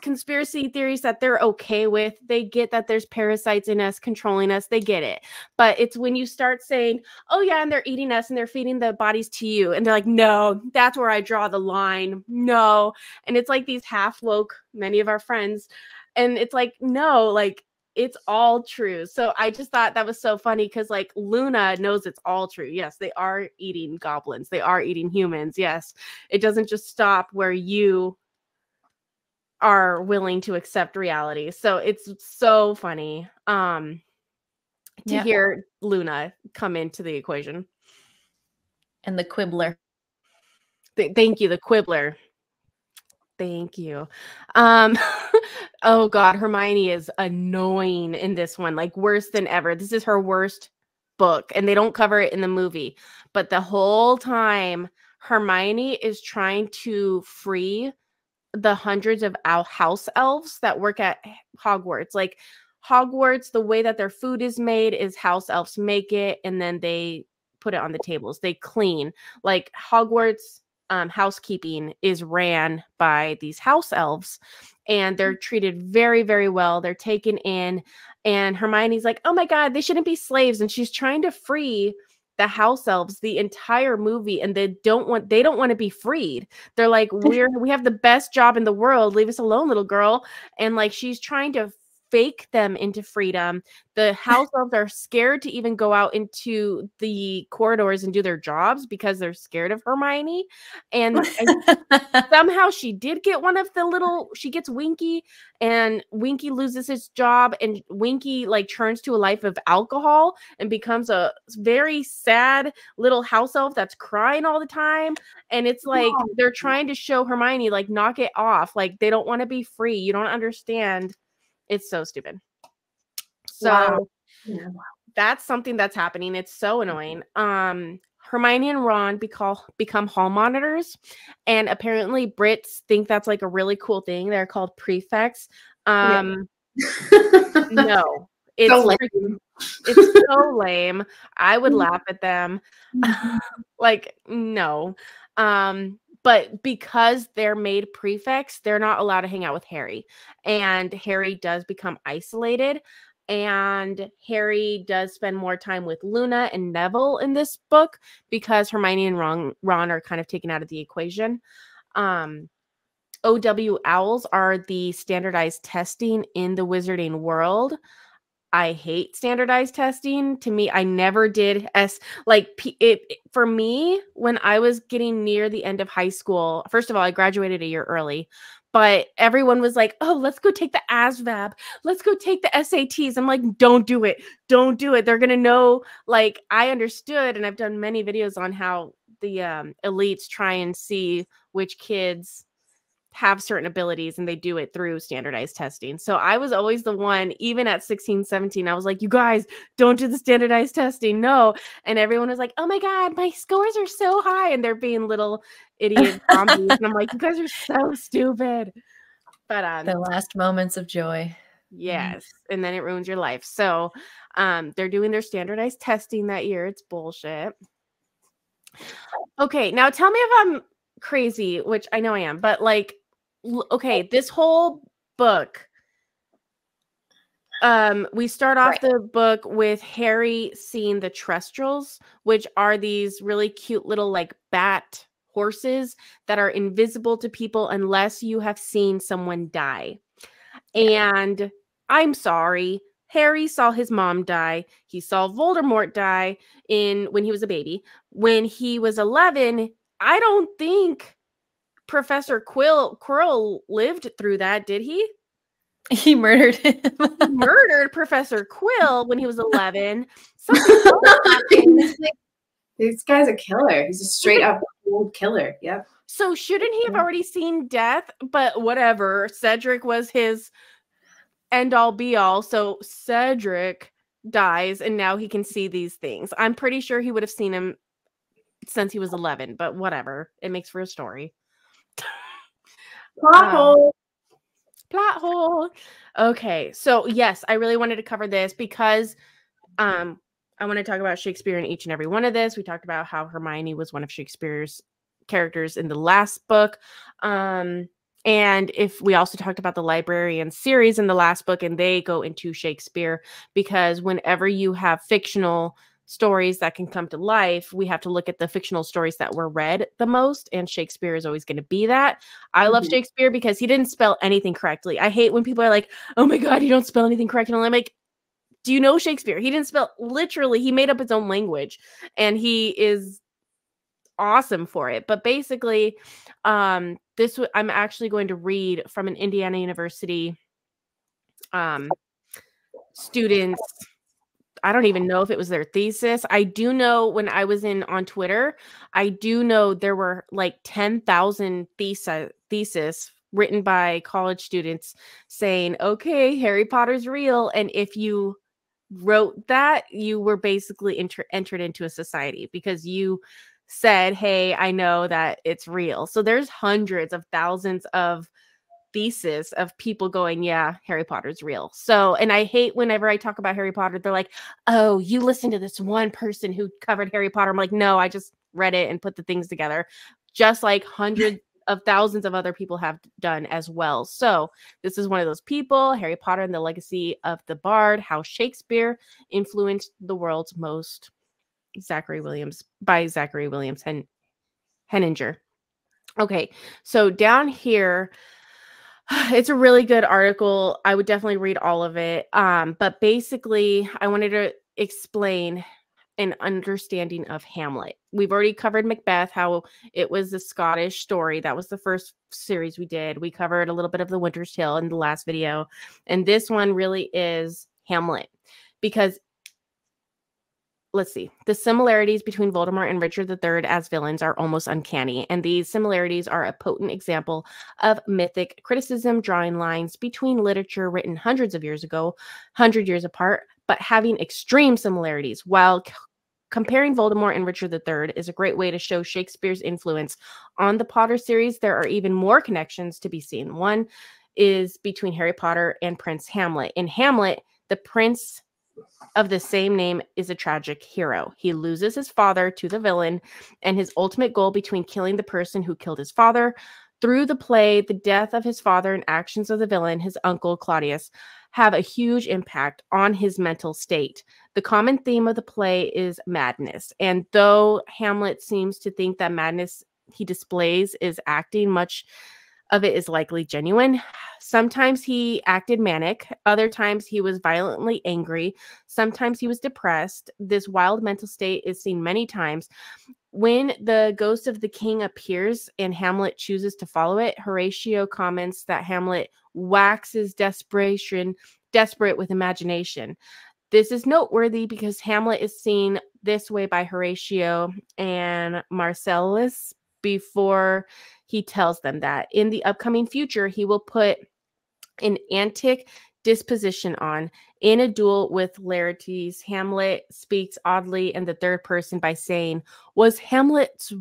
conspiracy theories that they're okay with. They get that there's parasites in us controlling us. They get it. But it's when you start saying, oh, yeah, and they're eating us and they're feeding the bodies to you. And they're like, no, that's where I draw the line. No. And it's like these half woke, many of our friends. And it's like, no, like, it's all true. So I just thought that was so funny because like Luna knows it's all true. Yes, they are eating goblins. They are eating humans. Yes. It doesn't just stop where you are willing to accept reality. So it's so funny um to Yeah. hear Luna come into the equation. And the quibbler. Th- thank you, the quibbler. Thank you. Um oh god, Hermione is annoying in this one, like worse than ever. This is her worst book and they don't cover it in the movie. But the whole time Hermione is trying to free the hundreds of our house elves that work at Hogwarts. Like Hogwarts, the way that their food is made is house elves make it and then they put it on the tables. They clean. Like Hogwarts um, housekeeping is ran by these house elves and they're treated very, very well. They're taken in. And Hermione's like, oh my God, they shouldn't be slaves. And she's trying to free the house elves the entire movie and they don't want they don't want to be freed. They're like we're we have the best job in the world leave us alone little girl. And like she's trying to fake them into freedom. The house elves are scared to even go out into the corridors and do their jobs because they're scared of hermione. And, and somehow she did get one of the little she gets winky and winky loses his job and winky like turns to a life of alcohol and becomes a very sad little house elf that's crying all the time. And it's like they're trying to show hermione like knock it off. Like they don't want to be free. You don't understand it's so stupid so Wow. Yeah. that's something that's happening. It's so annoying. Um, Hermione and Ron become become hall monitors, and apparently Brits think that's like a really cool thing. They're called prefects. Um, yeah. no, it's so lame. it's so lame. I would laugh at them. Mm-hmm. like no. Um, but because they're made prefects, they're not allowed to hang out with Harry. And Harry does become isolated and Harry does spend more time with Luna and Neville in this book because Hermione and Ron, Ron are kind of taken out of the equation. Um, OW owls are the standardized testing in the wizarding world. I hate standardized testing. To me, I never did S like it for me when I was getting near the end of high school. First of all, I graduated a year early, but everyone was like, "Oh, let's go take the ASVAB. Let's go take the SATs." I'm like, "Don't do it. Don't do it. They're going to know like I understood and I've done many videos on how the um, elites try and see which kids have certain abilities and they do it through standardized testing. So I was always the one, even at 16, 17, I was like, you guys don't do the standardized testing. No. And everyone was like, oh my God, my scores are so high. And they're being little idiot zombies. and I'm like, you guys are so stupid. But um, the last moments of joy. Mm-hmm. Yes. And then it ruins your life. So um, they're doing their standardized testing that year. It's bullshit. Okay, now tell me if I'm crazy, which I know I am, but like okay, this whole book um we start off right. the book with harry seeing the thestrals which are these really cute little like bat horses that are invisible to people unless you have seen someone die. And i'm sorry harry saw his mom die he saw voldemort die in when he was a baby. When he was 11 i don't think Professor Quill Quirrell lived through that, did he? He murdered him. he murdered Professor Quill when he was 11. this guy's a killer. He's a straight up old killer. Yep. So shouldn't he have already seen death? But whatever. Cedric was his end all be all. So Cedric dies and now he can see these things. I'm pretty sure he would have seen him since he was 11, but whatever. It makes for a story. Plot um, hole. Plot hole. Okay, so yes, I really wanted to cover this because um I want to talk about Shakespeare in each and every one of this. We talked about how Hermione was one of Shakespeare's characters in the last book. Um and if we also talked about the librarian series in the last book and they go into Shakespeare because whenever you have fictional stories that can come to life, we have to look at the fictional stories that were read the most. And Shakespeare is always going to be that. I love mm-hmm. Shakespeare because he didn't spell anything correctly. I hate when people are like, oh my God, you don't spell anything correctly. And I'm like, do you know Shakespeare? He didn't spell literally, he made up his own language and he is awesome for it. But basically, um, this w- I'm actually going to read from an Indiana University um students I don't even know if it was their thesis. I do know when I was in on Twitter, I do know there were like 10,000 thesis thesis written by college students saying, "Okay, Harry Potter's real." And if you wrote that, you were basically enter- entered into a society because you said, "Hey, I know that it's real." So there's hundreds of thousands of thesis of people going, yeah, Harry Potter's real. So, and I hate whenever I talk about Harry Potter, they're like, oh, you listen to this one person who covered Harry Potter. I'm like, no, I just read it and put the things together, just like hundreds of thousands of other people have done as well. So, this is one of those people, Harry Potter and the Legacy of the Bard, how Shakespeare influenced the world's most. Zachary Williams by Zachary Williams Hen- Henninger. Okay, so down here, it's a really good article. I would definitely read all of it. Um, but basically, I wanted to explain an understanding of Hamlet. We've already covered Macbeth, how it was a Scottish story. That was the first series we did. We covered a little bit of the Winter's Tale in the last video. And this one really is Hamlet because let's see. The similarities between Voldemort and Richard III as villains are almost uncanny, and these similarities are a potent example of mythic criticism, drawing lines between literature written hundreds of years ago, hundred years apart, but having extreme similarities. While comparing Voldemort and Richard III is a great way to show Shakespeare's influence on the Potter series, there are even more connections to be seen. One is between Harry Potter and Prince Hamlet. In Hamlet, the prince of the same name is a tragic hero. He loses his father to the villain, and his ultimate goal between killing the person who killed his father through the play, the death of his father and actions of the villain, his uncle Claudius, have a huge impact on his mental state. The common theme of the play is madness. And though Hamlet seems to think that madness he displays is acting, much of it is likely genuine. Sometimes he acted manic, other times he was violently angry, sometimes he was depressed. This wild mental state is seen many times. When the ghost of the king appears and Hamlet chooses to follow it, Horatio comments that Hamlet waxes desperation desperate with imagination. This is noteworthy because Hamlet is seen this way by Horatio and Marcellus before he tells them that in the upcoming future, he will put an antic disposition on. In a duel with Laertes, Hamlet speaks oddly in the third person by saying, Was Hamlet's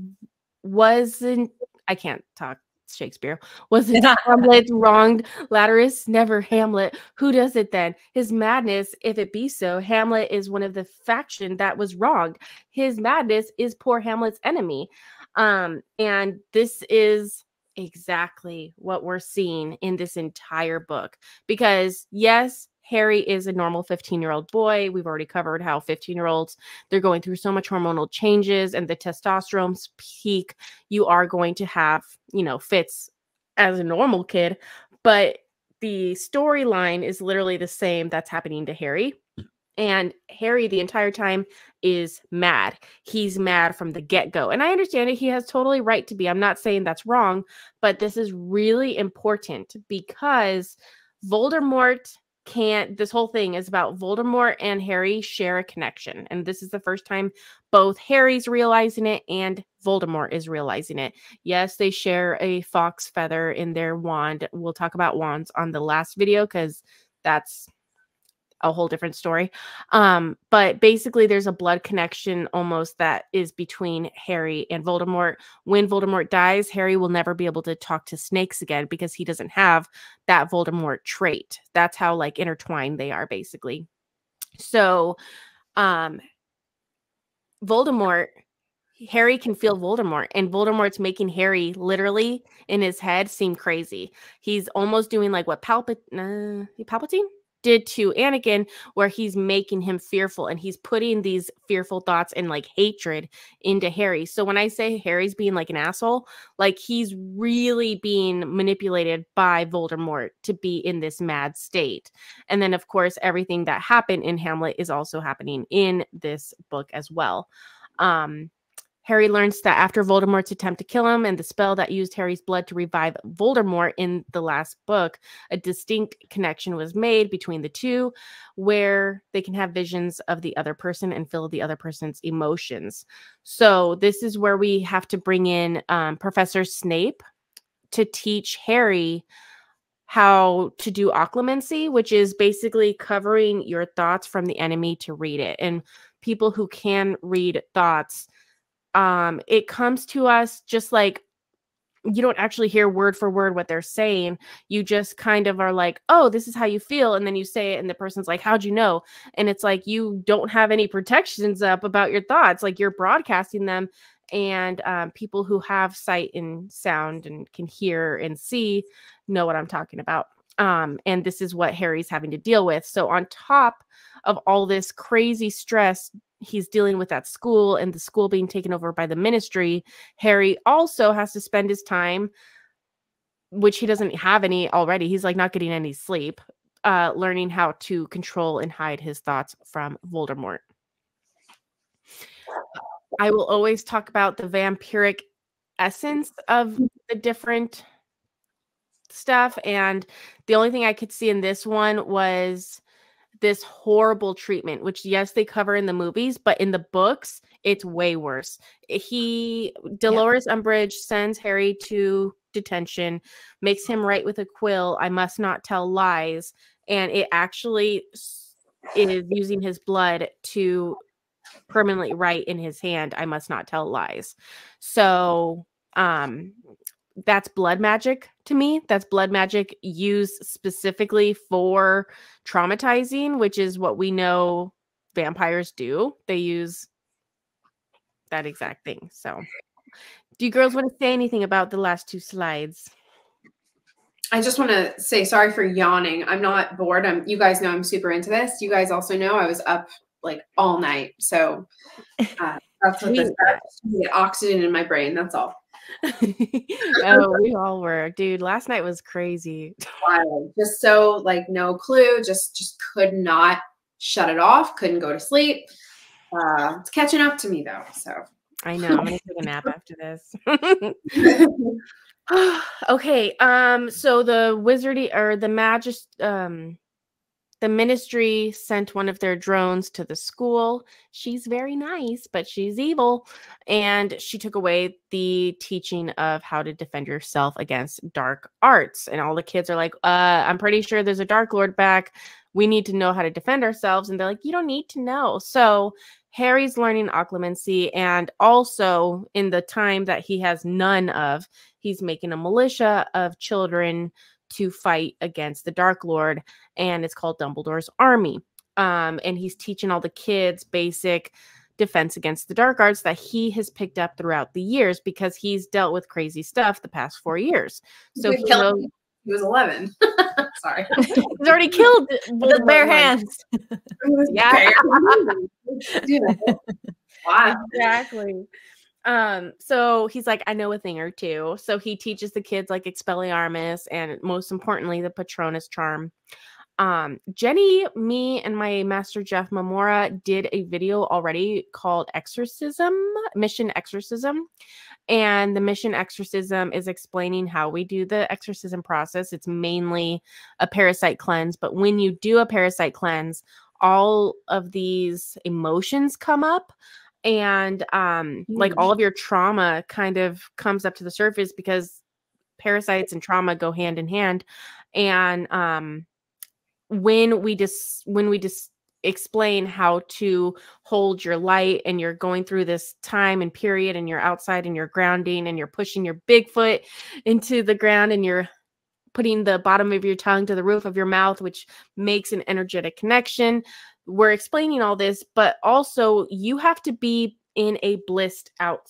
wasn't I can't talk Shakespeare. Was it Hamlet wronged Laertes? Never Hamlet. Who does it then? His madness, if it be so, Hamlet is one of the faction that was wronged. His madness is poor Hamlet's enemy. Um, and this is exactly what we're seeing in this entire book. Because yes, Harry is a normal 15 year old boy. We've already covered how 15 year olds they're going through so much hormonal changes and the testosterone's peak. You are going to have, you know, fits as a normal kid, but the storyline is literally the same that's happening to Harry. And Harry, the entire time, is mad. He's mad from the get go. And I understand it. He has totally right to be. I'm not saying that's wrong, but this is really important because Voldemort can't this whole thing is about Voldemort and Harry share a connection. And this is the first time both Harry's realizing it and Voldemort is realizing it. Yes, they share a fox feather in their wand. We'll talk about wands on the last video because that's a whole different story. Um, but basically, there's a blood connection almost that is between Harry and Voldemort. When Voldemort dies, Harry will never be able to talk to snakes again because he doesn't have that Voldemort trait. That's how like intertwined they are, basically. So, um, Voldemort. Harry can feel Voldemort, and Voldemort's making Harry literally in his head seem crazy. He's almost doing like what Palpat- uh, Palpatine did to Anakin, where he's making him fearful and he's putting these fearful thoughts and like hatred into Harry. So when I say Harry's being like an asshole, like he's really being manipulated by Voldemort to be in this mad state. And then, of course, everything that happened in Hamlet is also happening in this book as well. Um, Harry learns that after Voldemort's attempt to kill him and the spell that used Harry's blood to revive Voldemort in the last book, a distinct connection was made between the two where they can have visions of the other person and feel the other person's emotions. So, this is where we have to bring in um, Professor Snape to teach Harry how to do occlumency, which is basically covering your thoughts from the enemy to read it. And people who can read thoughts um it comes to us just like you don't actually hear word for word what they're saying. You just kind of are like, oh, this is how you feel. And then you say it, and the person's like, how'd you know? And it's like you don't have any protections up about your thoughts. Like you're broadcasting them. And um, people who have sight and sound and can hear and see know what I'm talking about. Um, and this is what Harry's having to deal with. So, on top of all this crazy stress he's dealing with at school and the school being taken over by the ministry, Harry also has to spend his time, which he doesn't have any already. He's like not getting any sleep, uh, learning how to control and hide his thoughts from Voldemort. I will always talk about the vampiric essence of the different stuff. And the only thing I could see in this one was this horrible treatment, which yes, they cover in the movies, but in the books, it's way worse. He Dolores yeah. Umbridge sends Harry to detention, makes him write with a quill, I must not tell lies, and it actually is using his blood to permanently write in his hand, I must not tell lies. So um that's blood magic to me. That's blood magic used specifically for traumatizing, which is what we know vampires do. They use that exact thing. So, do you girls want to say anything about the last two slides? I just want to say sorry for yawning. I'm not bored. I'm you guys know I'm super into this. You guys also know I was up like all night. So uh, that's what this get oxygen in my brain. That's all. oh, we all were, dude. Last night was crazy. Wild. Just so like no clue. Just just could not shut it off. Couldn't go to sleep. Uh, it's catching up to me though. So I know. I'm gonna take a nap after this. okay. Um. So the wizardy or the magist um the ministry sent one of their drones to the school. She's very nice, but she's evil. And she took away the teaching of how to defend yourself against dark arts. And all the kids are like, uh, I'm pretty sure there's a dark lord back. We need to know how to defend ourselves. And they're like, You don't need to know. So Harry's learning occlumency. And also, in the time that he has none of, he's making a militia of children to fight against the Dark Lord, and it's called Dumbledore's Army. Um, and he's teaching all the kids basic defense against the dark arts that he has picked up throughout the years because he's dealt with crazy stuff the past four years. So he, knows, he was 11. Sorry. he's already killed with bare hands. yeah. wow. Exactly um so he's like i know a thing or two. So he teaches the kids like expelliarmus and most importantly the patronus charm. Um jenny me and my master jeff mamora did a video already called exorcism mission exorcism. And the mission exorcism is explaining how we do the exorcism process. It's mainly a parasite cleanse but when you do a parasite cleanse all of these emotions come up and um like all of your trauma kind of comes up to the surface because parasites and trauma go hand in hand. And um when we just when we just explain how to hold your light and you're going through this time and period and you're outside and you're grounding and you're pushing your big foot into the ground and you're putting the bottom of your tongue to the roof of your mouth which makes an energetic connection we're explaining all this, but also you have to be in a blissed out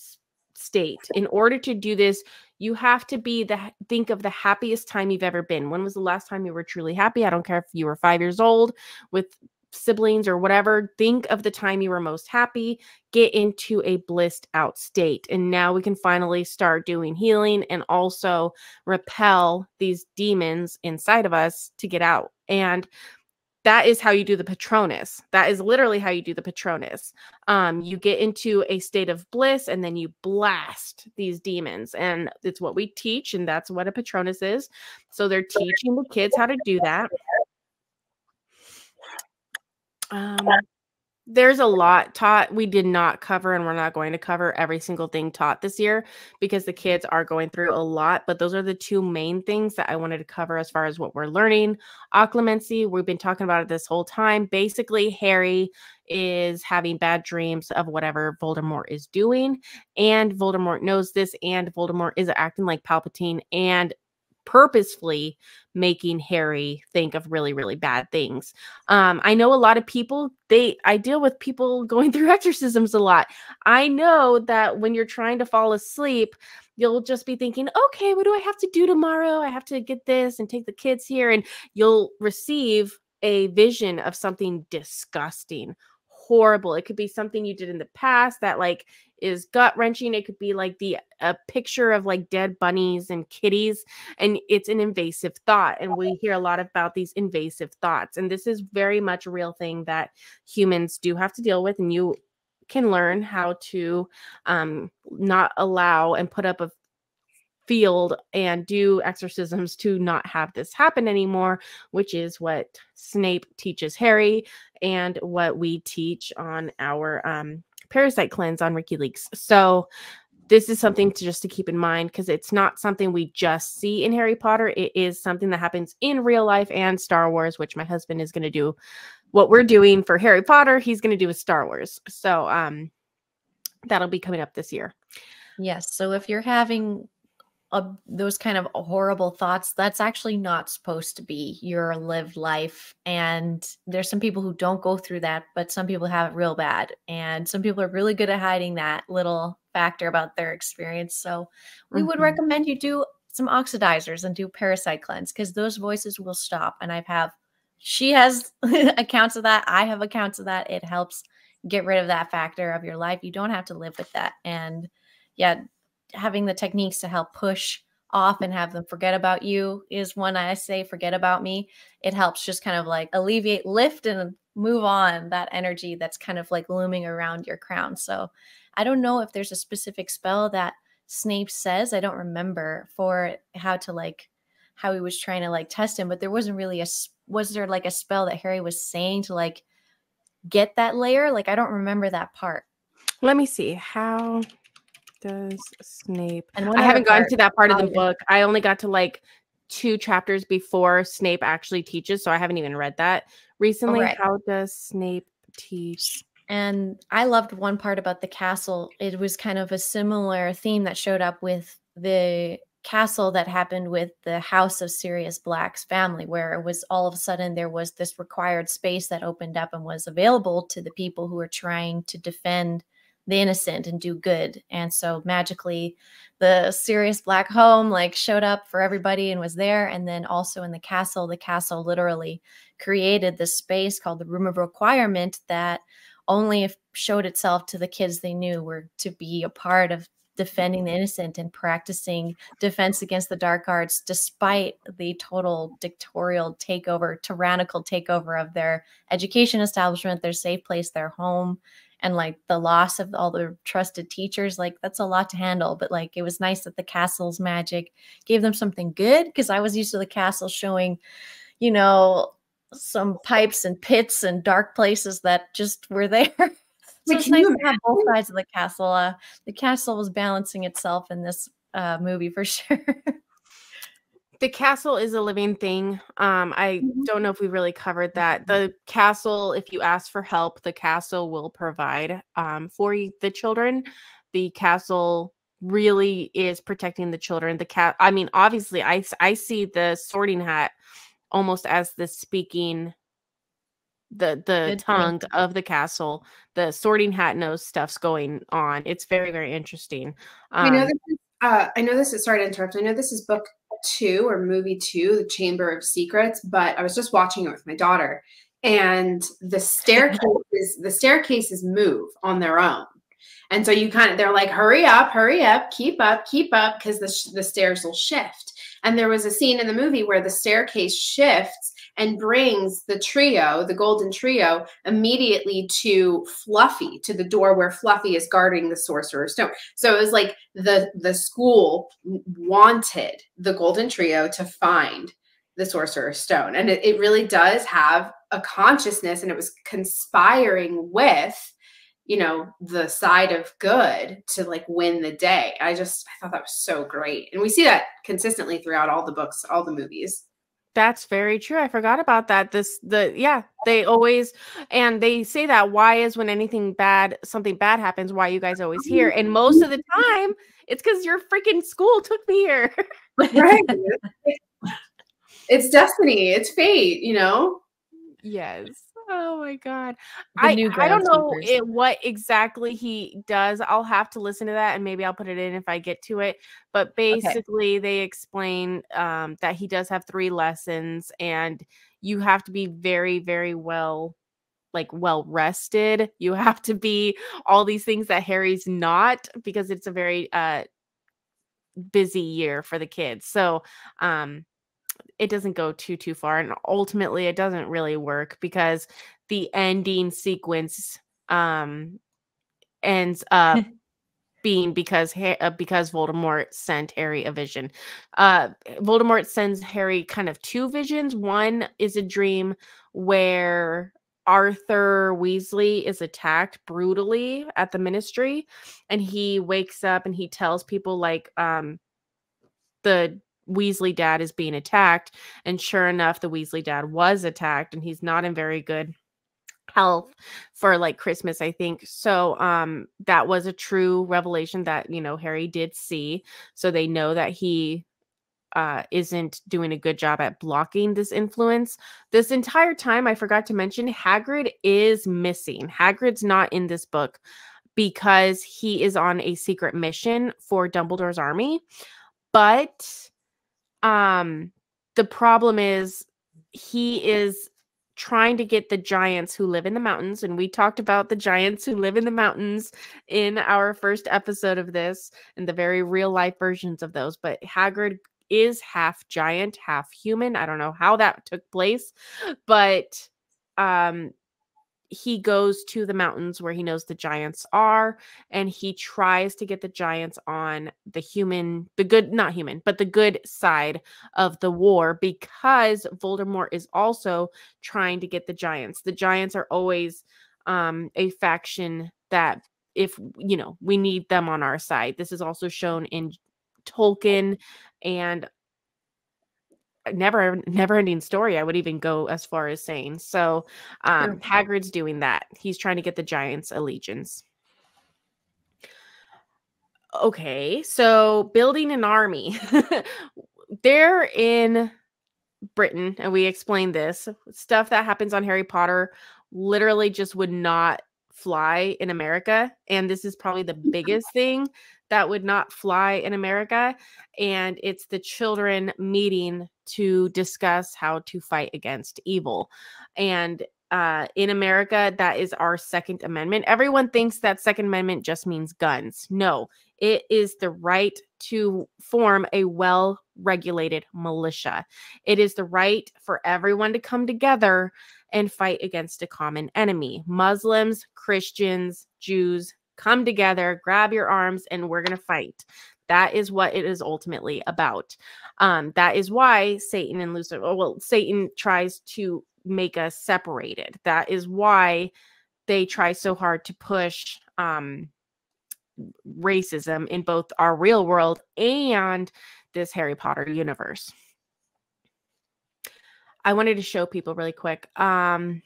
state. In order to do this, you have to be the think of the happiest time you've ever been. When was the last time you were truly happy? I don't care if you were 5 years old with siblings or whatever. Think of the time you were most happy, get into a blissed out state. And now we can finally start doing healing and also repel these demons inside of us to get out. And that is how you do the patronus. That is literally how you do the patronus. Um, you get into a state of bliss and then you blast these demons and it's what we teach and that's what a patronus is. So they're teaching the kids how to do that. Um, there's a lot taught we did not cover and we're not going to cover every single thing taught this year because the kids are going through a lot but those are the two main things that i wanted to cover as far as what we're learning. Occlumency we've been talking about it this whole time. Basically harry is having bad dreams of whatever voldemort is doing and voldemort knows this and voldemort is acting like palpatine and purposefully making Harry think of really, really bad things. Um, I know a lot of people, they I deal with people going through exorcisms a lot. I know that when you're trying to fall asleep, you'll just be thinking, okay, what do I have to do tomorrow? I have to get this and take the kids here, and you'll receive a vision of something disgusting horrible. It could be something you did in the past that like is gut wrenching. It could be like the a picture of like dead bunnies and kitties, and it's an invasive thought. And we hear a lot about these invasive thoughts, and this is very much a real thing that humans do have to deal with, and you can learn how to um, not allow and put up a field and do exorcisms to not have this happen anymore, which is what Snape teaches Harry and what we teach on our um, parasite cleanse on RikiLeaks. So this is something to just to keep in mind because it's not something we just see in Harry Potter. It is something that happens in real life and Star Wars, which my husband is going to do what we're doing for Harry Potter, he's going to do with Star Wars. So um, that'll be coming up this year. Yes. So if you're having those kind of horrible thoughts, that's actually not supposed to be your lived life. And there's some people who don't go through that, but some people have it real bad. And some people are really good at hiding that little factor about their experience. So we mm-hmm. would recommend you do some oxidizers and do parasite cleanse because those voices will stop. And I've have she has accounts of that. I have accounts of that. It helps get rid of that factor of your life. You don't have to live with that. And yeah, having the techniques to help push off and have them forget about you is one I say forget about me. It helps just kind of like alleviate, lift, and move on that energy that's kind of like looming around your crown. So I don't know if there's a specific spell that Snape says. I don't remember for how to like how he was trying to like test him, but there wasn't really a was there like a spell that Harry was saying to like get that layer? Like I don't remember that part. Let me see. How does Snape? And I haven't gotten to that part of the book. I only got to like two chapters before Snape actually teaches, so I haven't even read that recently. Right. How does Snape teach? And I loved one part about the castle. It was kind of a similar theme that showed up with the castle that happened with the house of Sirius Black's family, where it was all of a sudden there was this required space that opened up and was available to the people who were trying to defend the innocent and do good. And so magically the Sirius Black home like showed up for everybody and was there. And then also in the castle, the castle literally created this space called the room of requirement that only showed itself to the kids they knew were to be a part of defending the innocent and practicing defense against the dark arts despite the total dictatorial takeover tyrannical takeover of their education establishment their safe place their home and like the loss of all the trusted teachers like that's a lot to handle but like it was nice that the castle's magic gave them something good because i was used to the castle showing you know some pipes and pits and dark places that just were there. So it's nice to have both sides of the castle uh, the castle was balancing itself in this uh, movie for sure the castle is a living thing. Um, I mm-hmm. don't know if we really covered that. The castle, if you ask for help, the castle will provide um, for the children. The castle really is protecting the children. The cat, I mean, obviously, I I see the Sorting Hat almost as the speaking the the Good tongue point. of the castle the sorting hat knows stuff's going on it's very very interesting um, i know this is, uh, i know this is sorry to interrupt i know this is book two or movie two, The Chamber of Secrets, but I was just watching it with my daughter, and the staircases the staircases move on their own. And so you kind of they're like, hurry up, hurry up, keep up, keep up, because the, the stairs will shift. And there was a scene in the movie where the staircase shifts and brings the trio, the golden trio, immediately to Fluffy, to the door where Fluffy is guarding the sorcerer's stone. So it was like the the school wanted the golden trio to find the sorcerer's stone. And it, it really does have a consciousness and it was conspiring with you know the side of good to like win the day i just i thought that was so great and we see that consistently throughout all the books all the movies that's very true. I forgot about that. This the yeah, they always and they say that why is when anything bad something bad happens, why you guys always here? And most of the time it's because your freaking school took me here. right. It's destiny, it's fate, you know? Yes. Oh my god. I I don't know it, what exactly he does. I'll have to listen to that and maybe I'll put it in if I get to it. But basically okay. they explain um, that he does have three lessons and you have to be very very well like well rested. You have to be all these things that Harry's not because it's a very uh busy year for the kids. So um it doesn't go too too far and ultimately it doesn't really work because the ending sequence um ends up being because uh, because Voldemort sent Harry a vision. Uh Voldemort sends Harry kind of two visions. One is a dream where Arthur Weasley is attacked brutally at the ministry and he wakes up and he tells people like um the Weasley dad is being attacked. And sure enough, the Weasley dad was attacked and he's not in very good health for like Christmas, I think. So um that was a true revelation that, you know, Harry did see. So they know that he uh, isn't doing a good job at blocking this influence. This entire time, I forgot to mention, Hagrid is missing. Hagrid's not in this book because he is on a secret mission for Dumbledore's army. But um, the problem is he is trying to get the giants who live in the mountains and we talked about the giants who live in the mountains in our first episode of this and the very real life versions of those but Hagrid is half giant half human. I don't know how that took place but um he goes to the mountains where he knows the giants are and he tries to get the giants on the human the good not human but the good side of the war because Voldemort is also trying to get the giants. The giants are always um a faction that if you know we need them on our side. This is also shown in Tolkien and never never ending story i would even go as far as saying. So um hagrid's doing that. He's trying to get the giants allegiance. Okay so building an army. They're in britain and we explained this. Stuff that happens on harry potter literally just would not fly in america and this is probably the biggest thing that would not fly in america and it's the children meeting to discuss how to fight against evil. And uh, in America, that is our Second Amendment. Everyone thinks that Second Amendment just means guns. No, it is the right to form a well regulated militia. It is the right for everyone to come together and fight against a common enemy. Muslims, Christians, Jews, come together, grab your arms, and we're going to fight. That is what it is ultimately about. Um, that is why Satan and Lucifer, oh, well, Satan tries to make us separated. That is why they try so hard to push um, racism in both our real world and this Harry Potter universe. I wanted to show people really quick. Um,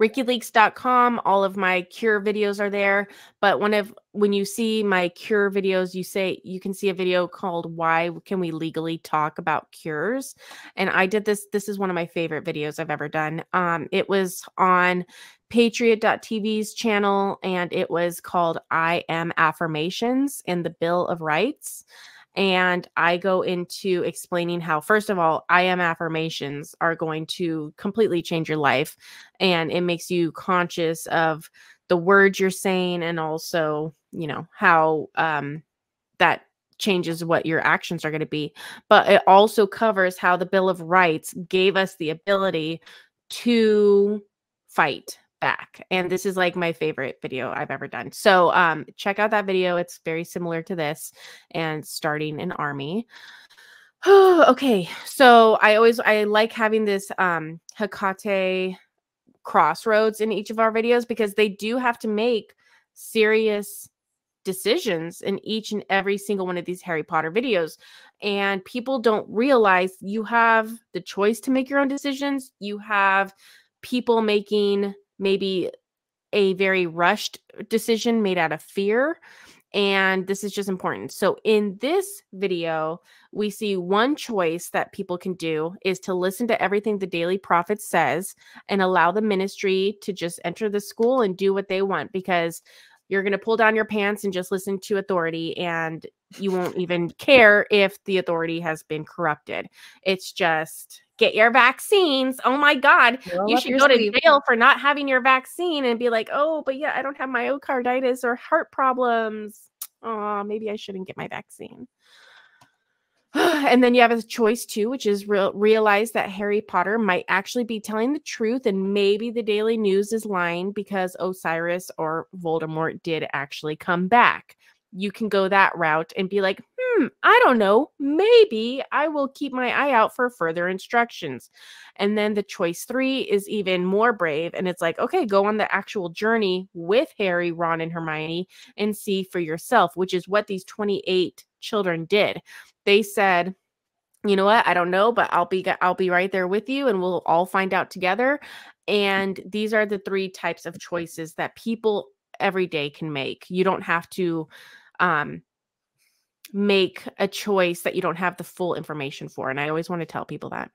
rikileaks.com all of my cure videos are there. But one of when you see my cure videos you say you can see a video called why can we legally talk about cures? And i did this this is one of my favorite videos i've ever done. Um it was on patriot.tv's channel and it was called i am affirmations in the bill of rights and I go into explaining how, first of all, I am affirmations are going to completely change your life. And it makes you conscious of the words you're saying and also, you know, how um, that changes what your actions are going to be. But it also covers how the Bill of Rights gave us the ability to fight back. And this is like my favorite video I've ever done. So um check out that video. It's very similar to this and starting an army. okay. So I always I like having this um Hecate crossroads in each of our videos because they do have to make serious decisions in each and every single one of these Harry Potter videos. And people don't realize you have the choice to make your own decisions. You have people making maybe a very rushed decision made out of fear. And this is just important. So, in this video, we see one choice that people can do is to listen to everything the Daily Prophet says and allow the ministry to just enter the school and do what they want because you're going to pull down your pants and just listen to authority and you won't even care if the authority has been corrupted. It's just get your vaccines. Oh my God. Roll you should go sleeve. to jail for not having your vaccine and be like, oh, but yeah, I don't have myocarditis or heart problems. Oh, maybe I shouldn't get my vaccine. and then you have a choice too, which is re- realize that Harry Potter might actually be telling the truth, and maybe the Daily News is lying because Osiris or Voldemort did actually come back. You can go that route and be like, hmm, I don't know. Maybe I will keep my eye out for further instructions. And then the choice three is even more brave. And it's like, okay, go on the actual journey with Harry, Ron, and Hermione and see for yourself, which is what these 28 children did. They said, you know what? I don't know, but I'll be I'll be right there with you and we'll all find out together. And these are the three types of choices that people every day can make. You don't have to um make a choice that you don't have the full information for. And I always want to tell people that.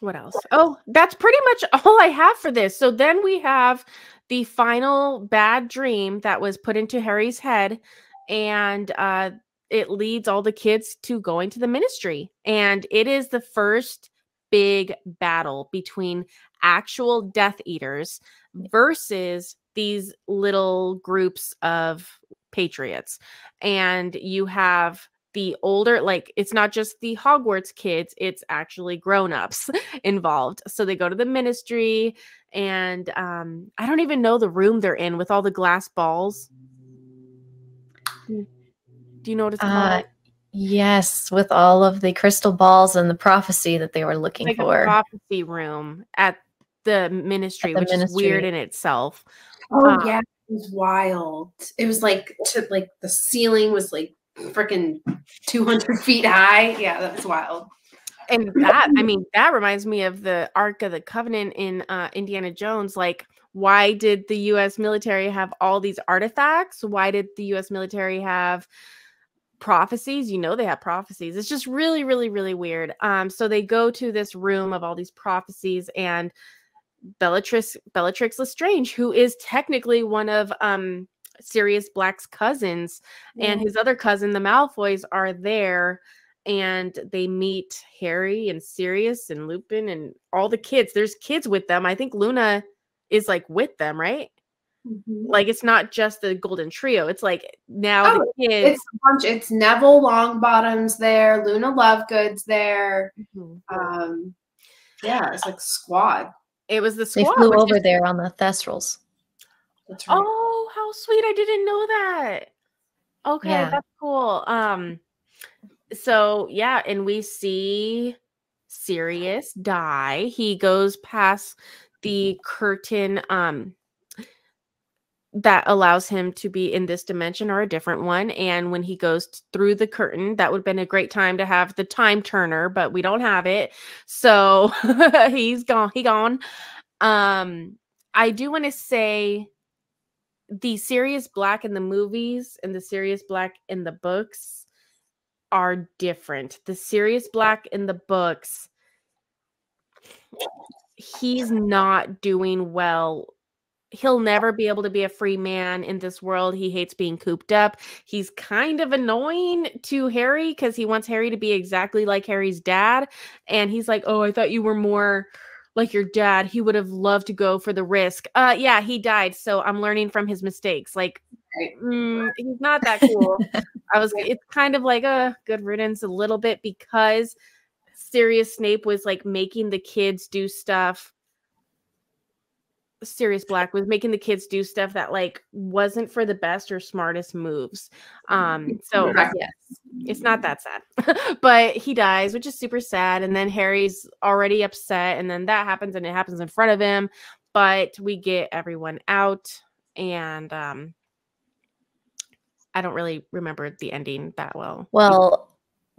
What else? Oh, that's pretty much all I have for this. So then we have the final bad dream that was put into Harry's head, and uh, it leads all the kids to going to the ministry. And it is the first big battle between actual Death Eaters versus these little groups of patriots. And you have the older like it's not just the Hogwarts kids, it's actually grown-ups involved. So they go to the ministry and um I don't even know the room they're in with all the glass balls. Do you know what it's Uh, called? yes, with all of the crystal balls and the prophecy that they were looking like for. prophecy room at the ministry, the which is weird in itself. Oh Uh, yeah, it was wild. It was like to like the ceiling was like freaking 200 feet high. Yeah, that was wild. and that i mean that reminds me of the ark of the covenant in uh, indiana jones like why did the us military have all these artifacts why did the us military have prophecies you know they have prophecies it's just really really really weird um so they go to this room of all these prophecies and bellatrix bellatrix lestrange who is technically one of um sirius black's cousins and his other cousin the malfoys are there and they meet Harry and Sirius and Lupin and all the kids. There's kids with them. I think Luna is like with them, right? Like it's not just the Golden Trio. It's like now Oh, the kids. It's a bunch. It's Neville Longbottom's there. Luna Lovegood's there. Mhm. Um, yeah, it's like squad. It was the squad. They flew over is- there on the Thestrals. That's right. Oh, how sweet! I didn't know that. Okay, Yeah. that's cool. Um, so yeah, and we see Sirius die. He goes past the curtain um that allows him to be in this dimension or a different one. And when he goes through the curtain, that would have been a great time to have the time turner, but we don't have it. So he's gone. He gone. Um, I do want to say the Sirius Black in the movies and the Sirius Black in the books are different. The Sirius Black in the books, he's not doing well. He'll never be able to be a free man in this world. He hates being cooped up. He's kind of annoying to Harry because he wants Harry to be exactly like Harry's dad. And he's like, Oh, I thought you were more like your dad. He would have loved to go for the risk. Uh yeah, he died. So I'm learning from his mistakes. Like mm, he's not that cool. I was it's kind of like a good riddance a little bit because Sirius Snape was like making the kids do stuff. Sirius Black was making the kids do stuff that like wasn't for the best or smartest moves. Um so Right. Yes. it's not that sad. but he dies, which is super sad and then Harry's already upset and then that happens and it happens in front of him, but we get everyone out and um I don't really remember the ending that well. Well,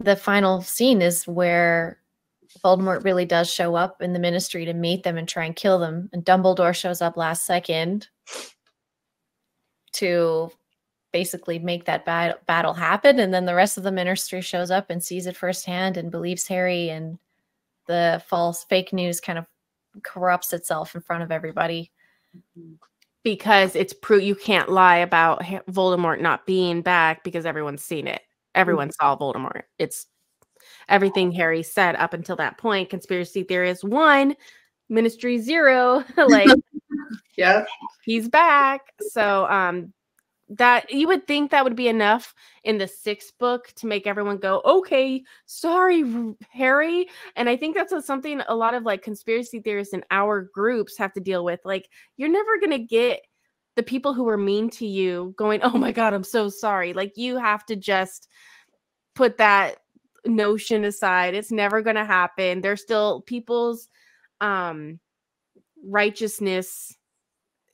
the final scene is where Voldemort really does show up in the ministry to meet them and try and kill them. And Dumbledore shows up last second to basically make that bat- battle happen. And then the rest of the ministry shows up and sees it firsthand and believes Harry. And the false fake news kind of corrupts itself in front of everybody. because it's proof you can't lie about Voldemort not being back because everyone's seen it. Everyone mm-hmm. saw Voldemort. It's everything Harry said up until that point. Conspiracy theorist one, Ministry zero, like Yeah. he's back. So um that you would think that would be enough in the sixth book to make everyone go, okay, sorry, Harry. And I think that's something a lot of like conspiracy theorists in our groups have to deal with. Like, you're never gonna get the people who were mean to you going, oh my god, I'm so sorry. Like, you have to just put that notion aside. It's never gonna happen. There's still people's um righteousness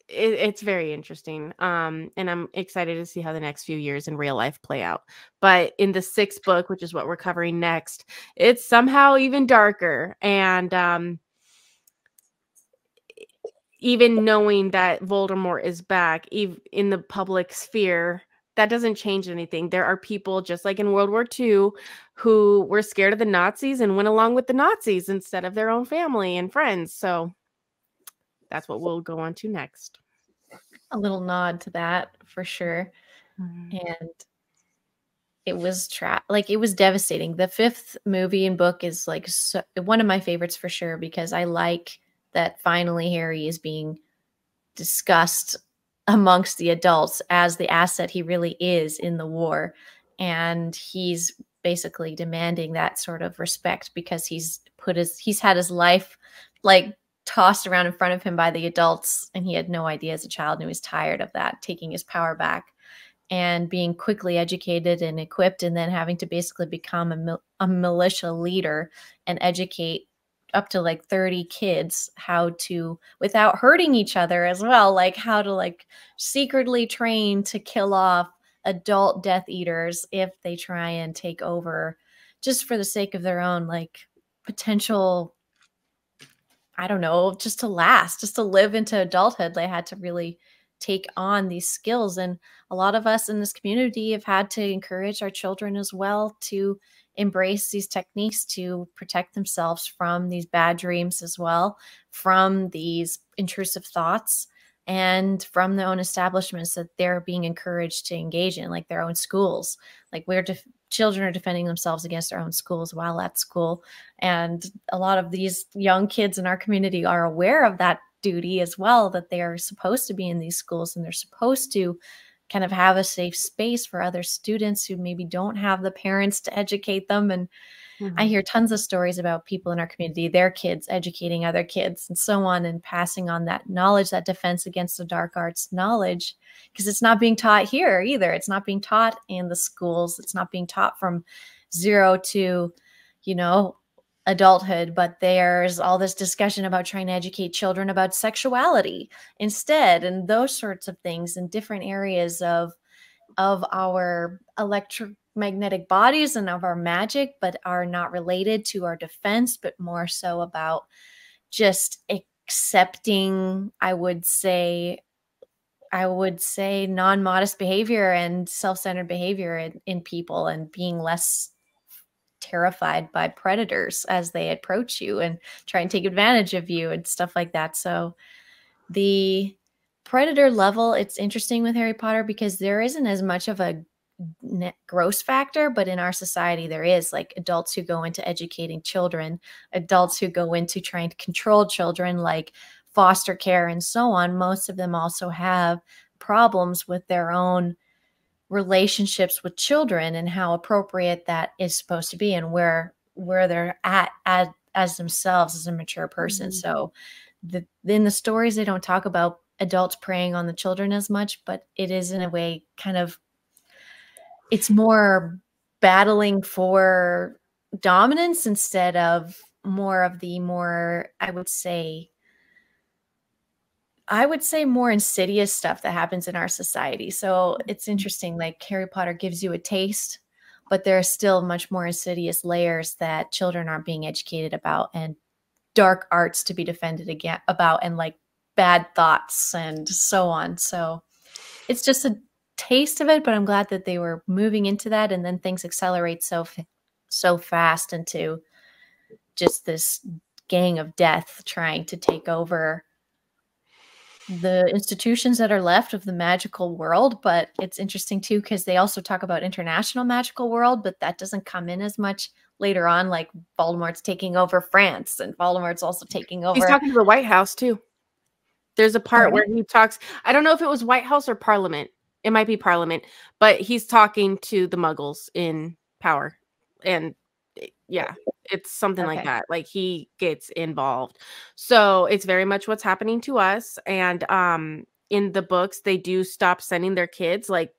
it, it's very interesting. Um, and I'm excited to see how the next few years in real life play out. But in the sixth book, which is what we're covering next, it's somehow even darker. And um, even knowing that Voldemort is back, even in the public sphere, that doesn't change anything. There are people just like in World War II who were scared of the Nazis and went along with the Nazis instead of their own family and friends. So that's what we'll go on to next. A little nod to that for sure. Mm-hmm. And it was tra- like it was devastating. The fifth movie and book is like so- one of my favorites for sure because I like that finally Harry is being discussed amongst the adults as the asset he really is in the war. And he's basically demanding that sort of respect because he's put his he's had his life like tossed around in front of him by the adults and he had no idea as a child and he was tired of that taking his power back and being quickly educated and equipped and then having to basically become a, mil- a militia leader and educate up to like 30 kids how to without hurting each other as well like how to like secretly train to kill off adult death eaters if they try and take over just for the sake of their own like potential I don't know, just to last, just to live into adulthood, they had to really take on these skills. And a lot of us in this community have had to encourage our children as well to embrace these techniques to protect themselves from these bad dreams as well, from these intrusive thoughts, and from their own establishments that they're being encouraged to engage in, like their own schools. Like def- children are defending themselves against their own schools while at school. And a lot of these young kids in our community are aware of that duty as well, that they are supposed to be in these schools and they're supposed to kind of have a safe space for other students who maybe don't have the parents to educate them. And mm-hmm. I hear tons of stories about people in our community, their kids educating other kids and so on, and passing on that knowledge, that defense against the dark arts knowledge, because it's not being taught here either. It's not being taught in the schools, it's not being taught from zero to, you know, adulthood, but there's all this discussion about trying to educate children about sexuality instead, and those sorts of things in different areas of of our electromagnetic bodies and of our magic, but are not related to our defense, but more so about just accepting, I would say, I would say non modest behavior and self centered behavior in, in people and being less terrified by predators as they approach you and try and take advantage of you and stuff like that. So the predator level, it's interesting with Harry Potter because there isn't as much of a gross factor, but in our society, there is like adults who go into educating children, adults who go into trying to control children, like foster care and so on. Most of them also have problems with their own relationships with children and how appropriate that is supposed to be and where where they're at, at as themselves as a mature person. Mm-hmm. So the in the stories they don't talk about adults preying on the children as much, but it is in a way kind of it's more battling for dominance instead of more of the more I would say I would say more insidious stuff that happens in our society. So it's mm-hmm. interesting. Like Harry Potter gives you a taste, but there are still much more insidious layers that children aren't being educated about and dark arts to be defended again about and like bad thoughts and so on. So it's just a taste of it, but I'm glad that they were moving into that and then things accelerate so so fast into just this gang of death trying to take over the institutions that are left of the magical world but it's interesting too because they also talk about international magical world but that doesn't come in as much later on like voldemort's taking over france and voldemort's also taking over he's talking to the white house too. There's a part oh, where he talks i don't know if it was white house or parliament it might be parliament but he's talking to the muggles in power and yeah it's something okay. like that like he gets involved so it's very much what's happening to us and um in the books they do stop sending their kids like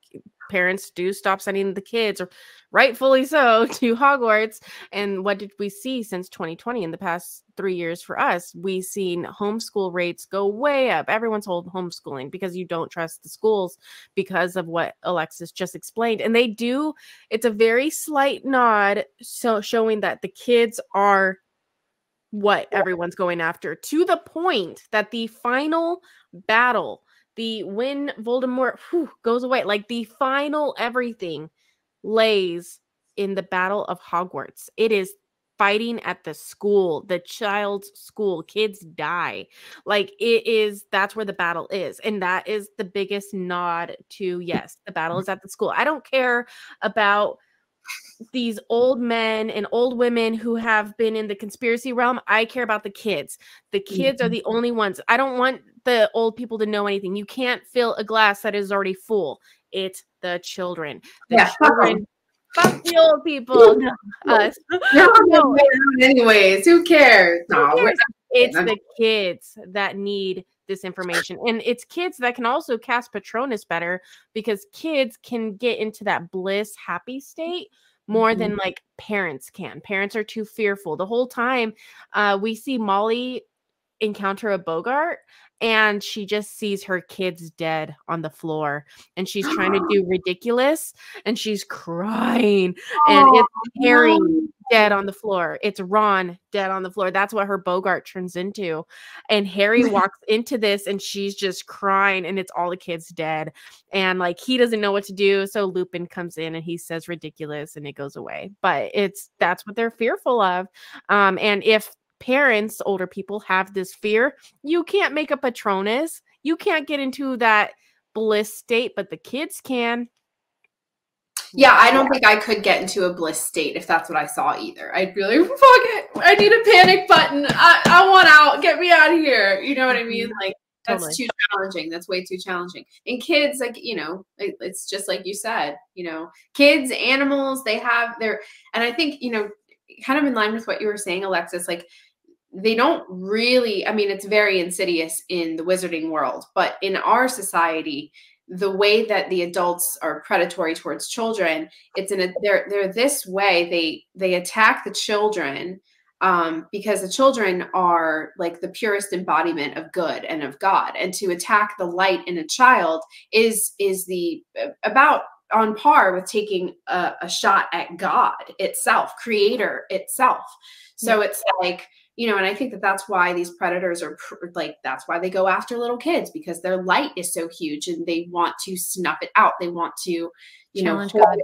parents do stop sending the kids, or rightfully so, to Hogwarts. And what did we see since 2020 in the past three years for us? We've seen homeschool rates go way up. Everyone's home homeschooling because you don't trust the schools because of what Alexis just explained. And they do, it's a very slight nod, so showing that the kids are what everyone's going after to the point that the final battle the when Voldemort whew, goes away, like the final everything lays in the Battle of Hogwarts. It is fighting at the school, the child's school. Kids die. Like it is, that's where the battle is. And that is the biggest nod to yes, the battle is at the school. I don't care about these old men and old women who have been in the conspiracy realm. I care about the kids. The kids are mm-hmm. the only ones. I don't want the old people to know anything. You can't fill a glass that is already full. It's the children. The yeah. children. Fuck the old people. No, us. no, anyways, who cares? No, who cares? It's the kids that need this information. And it's kids that can also cast Patronus better because kids can get into that bliss, happy state more mm-hmm. than like parents can. Parents are too fearful. The whole time uh, we see Molly encounter a Boggart and she just sees her kids dead on the floor and she's trying to do riddikulus and she's crying and oh, it's Harry dead on the floor. It's Ron dead on the floor. That's what her Boggart turns into and Harry walks into this and she's just crying and it's all the kids dead and like he doesn't know what to do so Lupin comes in and he says riddikulus and it goes away. But it's that's what they're fearful of um and if parents, older people have this fear. You can't make a Patronus. You can't get into that bliss state, but the kids can. Yeah, I don't think I could get into a bliss state if that's what I saw either. I'd be like, fuck it. I need a panic button. I, I want out. Get me out of here. You know what I mean? Mm-hmm. Like, that's totally. too challenging. That's way too challenging. And kids, like, you know, it, it's just like you said, you know, kids, animals, they have their, and I think, you know, kind of in line with what you were saying, Alexis, like, they don't really i mean it's very insidious in the wizarding world but in our society the way that the adults are predatory towards children it's in a they're they're this way they they attack the children um, because the children are like the purest embodiment of good and of god and to attack the light in a child is is the about on par with taking a, a shot at god itself creator itself so yeah. it's like you know and i think that that's why these predators are like that's why they go after little kids because their light is so huge and they want to snuff it out. They want to you challenge know god.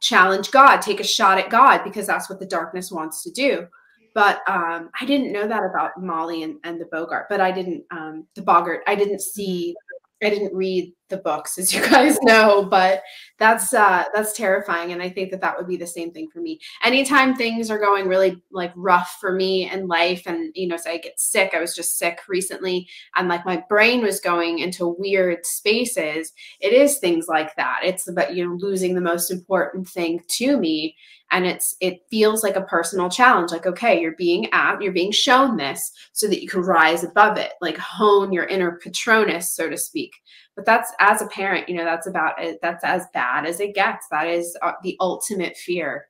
challenge god. Take a shot at god because that's what the darkness wants to do. But um, I didn't know that about Molly and, and the boggart but I didn't um, the boggart I didn't see I didn't read the books, as you guys know, but that's uh, that's terrifying, and I think that that would be the same thing for me. Anytime things are going really like rough for me in life, and you know, say I get sick. I was just sick recently, and like my brain was going into weird spaces. It is things like that. It's about you know losing the most important thing to me, and it's it feels like a personal challenge like okay you're being at you're being shown this so that you can rise above it like hone your inner patronus so to speak but that's as a parent you know that's about it that's as bad as it gets that is uh, the ultimate fear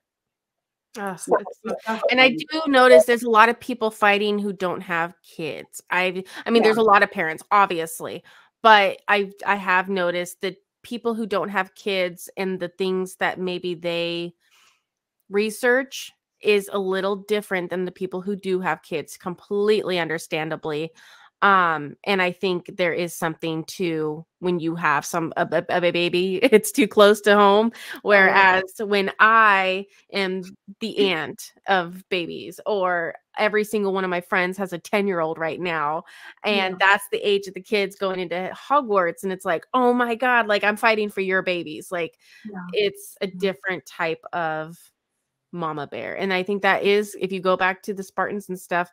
Oh, and I do notice there's a lot of people fighting who don't have kids. I I mean yeah. there's a lot of parents obviously, but I I have noticed that people who don't have kids and the things that maybe they research is a little different than the people who do have kids completely understandably um and i think there is something to when you have some a, a, a baby it's too close to home whereas when i am the aunt of babies or every single one of my friends has a 10 year old right now and yeah. that's the age of the kids going into hogwarts and it's like oh my god like i'm fighting for your babies like yeah. it's a different type of mama bear and i think that is if you go back to the spartans and stuff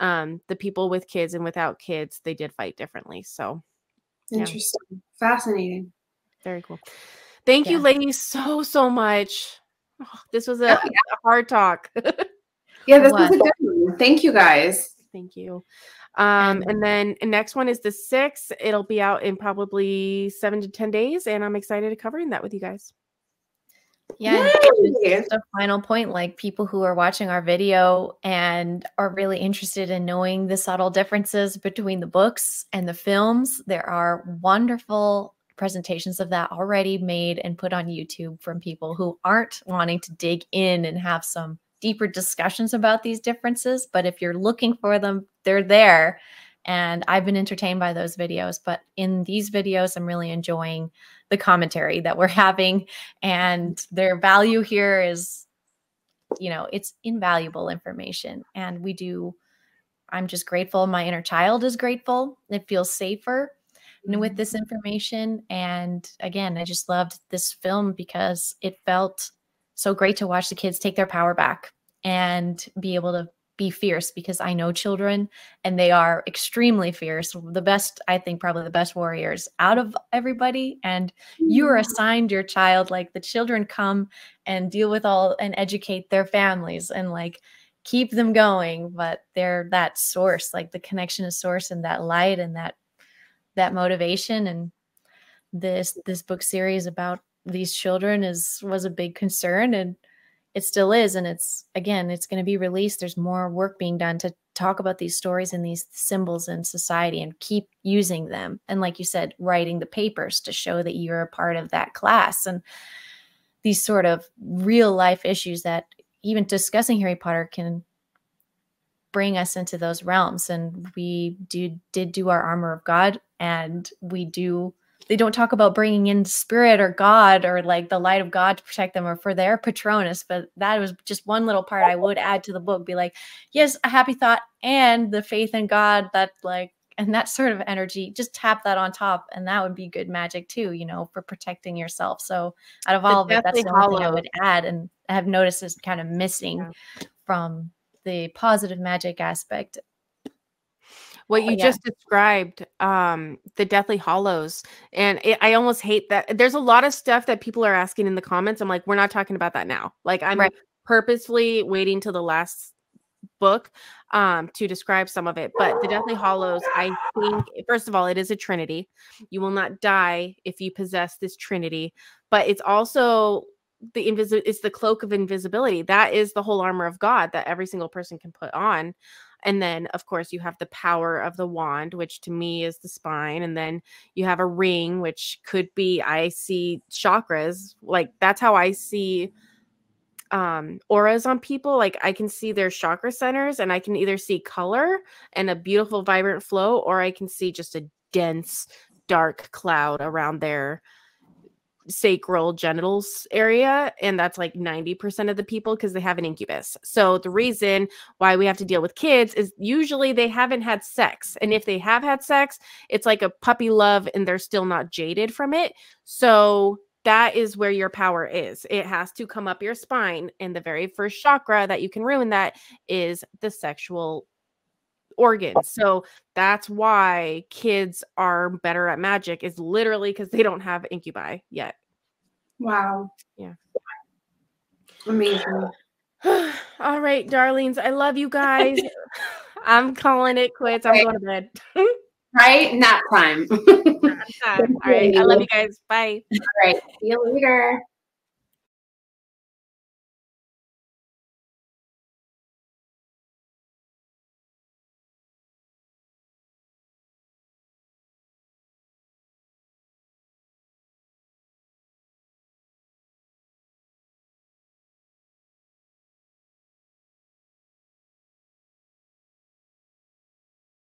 um the people with kids and without kids they did fight differently so interesting yeah. fascinating very cool thank yeah. you ladies so so much oh, this was a, yeah. a hard talk yeah this was a good one thank you guys thank you Um, and then the next one is the six. It'll be out in probably seven to ten days, and I'm excited to covering that with you guys. Yeah, just a final point like people who are watching our video and are really interested in knowing the subtle differences between the books and the films, there are wonderful presentations of that already made and put on YouTube from people who aren't wanting to dig in and have some deeper discussions about these differences. But if you're looking for them, they're there. And I've been entertained by those videos. But in these videos, I'm really enjoying the commentary that we're having. And their value here is, you know, it's invaluable information. And we do, I'm just grateful. My inner child is grateful. It feels safer with this mm-hmm. information. And again, I just loved this film because it felt so great to watch the kids take their power back and be able to be fierce because I know children and they are extremely fierce. The best, I think, probably the best warriors out of everybody. And you are mm-hmm. assigned your child, like the children come and deal with all and educate their families and like keep them going. But they're that source, like the connection is source and that light and that that motivation. And this this book series about these children is was a big concern and it still is and it's again it's going to be released. There's more work being done to talk about these stories and these symbols in society and keep using them. And like you said writing the papers to show that you're a part of that class and these sort of real life issues that even discussing harry potter can bring us into those realms. And we do did do our armor of god and we do they don't talk about bringing in spirit or God or like the light of God to protect them or for their Patronus. But that was just one little part I would add to the book. Be like, yes, a happy thought and the faith in God that like and that sort of energy just tap that on top and that would be good magic too you know for protecting yourself so out of all of it that's the only thing i would add and i have noticed is kind of missing yeah. from the positive magic aspect what you oh, yeah. just described um the deathly hallows and it, i almost hate that there's a lot of stuff that people are asking in the comments i'm like we're not talking about that now like i'm right. purposefully waiting till the last book um to describe some of it but the deathly hallows i think first of all it is a trinity you will not die if you possess this trinity but it's also the invisible it's the cloak of invisibility that is the whole armor of god that every single person can put on and then, of course, you have the power of the wand, which to me is the spine. And then you have a ring, which could be, I see chakras. Like that's how I see um auras on people like i can see their chakra centers and i can either see color and a beautiful vibrant flow or i can see just a dense dark cloud around their sacral genitals area and that's like 90% of the people because they have an incubus. So the reason why we have to deal with kids is usually they haven't had sex and if they have had sex, it's like a puppy love and they're still not jaded from it. So that is where your power is. It has to come up your spine and the very first chakra that you can ruin that is the sexual organs. So that's why kids are better at magic is literally because they don't have incubi yet. Wow. Yeah. Amazing. All right, darlings. I love you guys. I'm calling it quits. I'm going to bed. right? Nap time. All right. I love you guys. Bye. All right. See you later.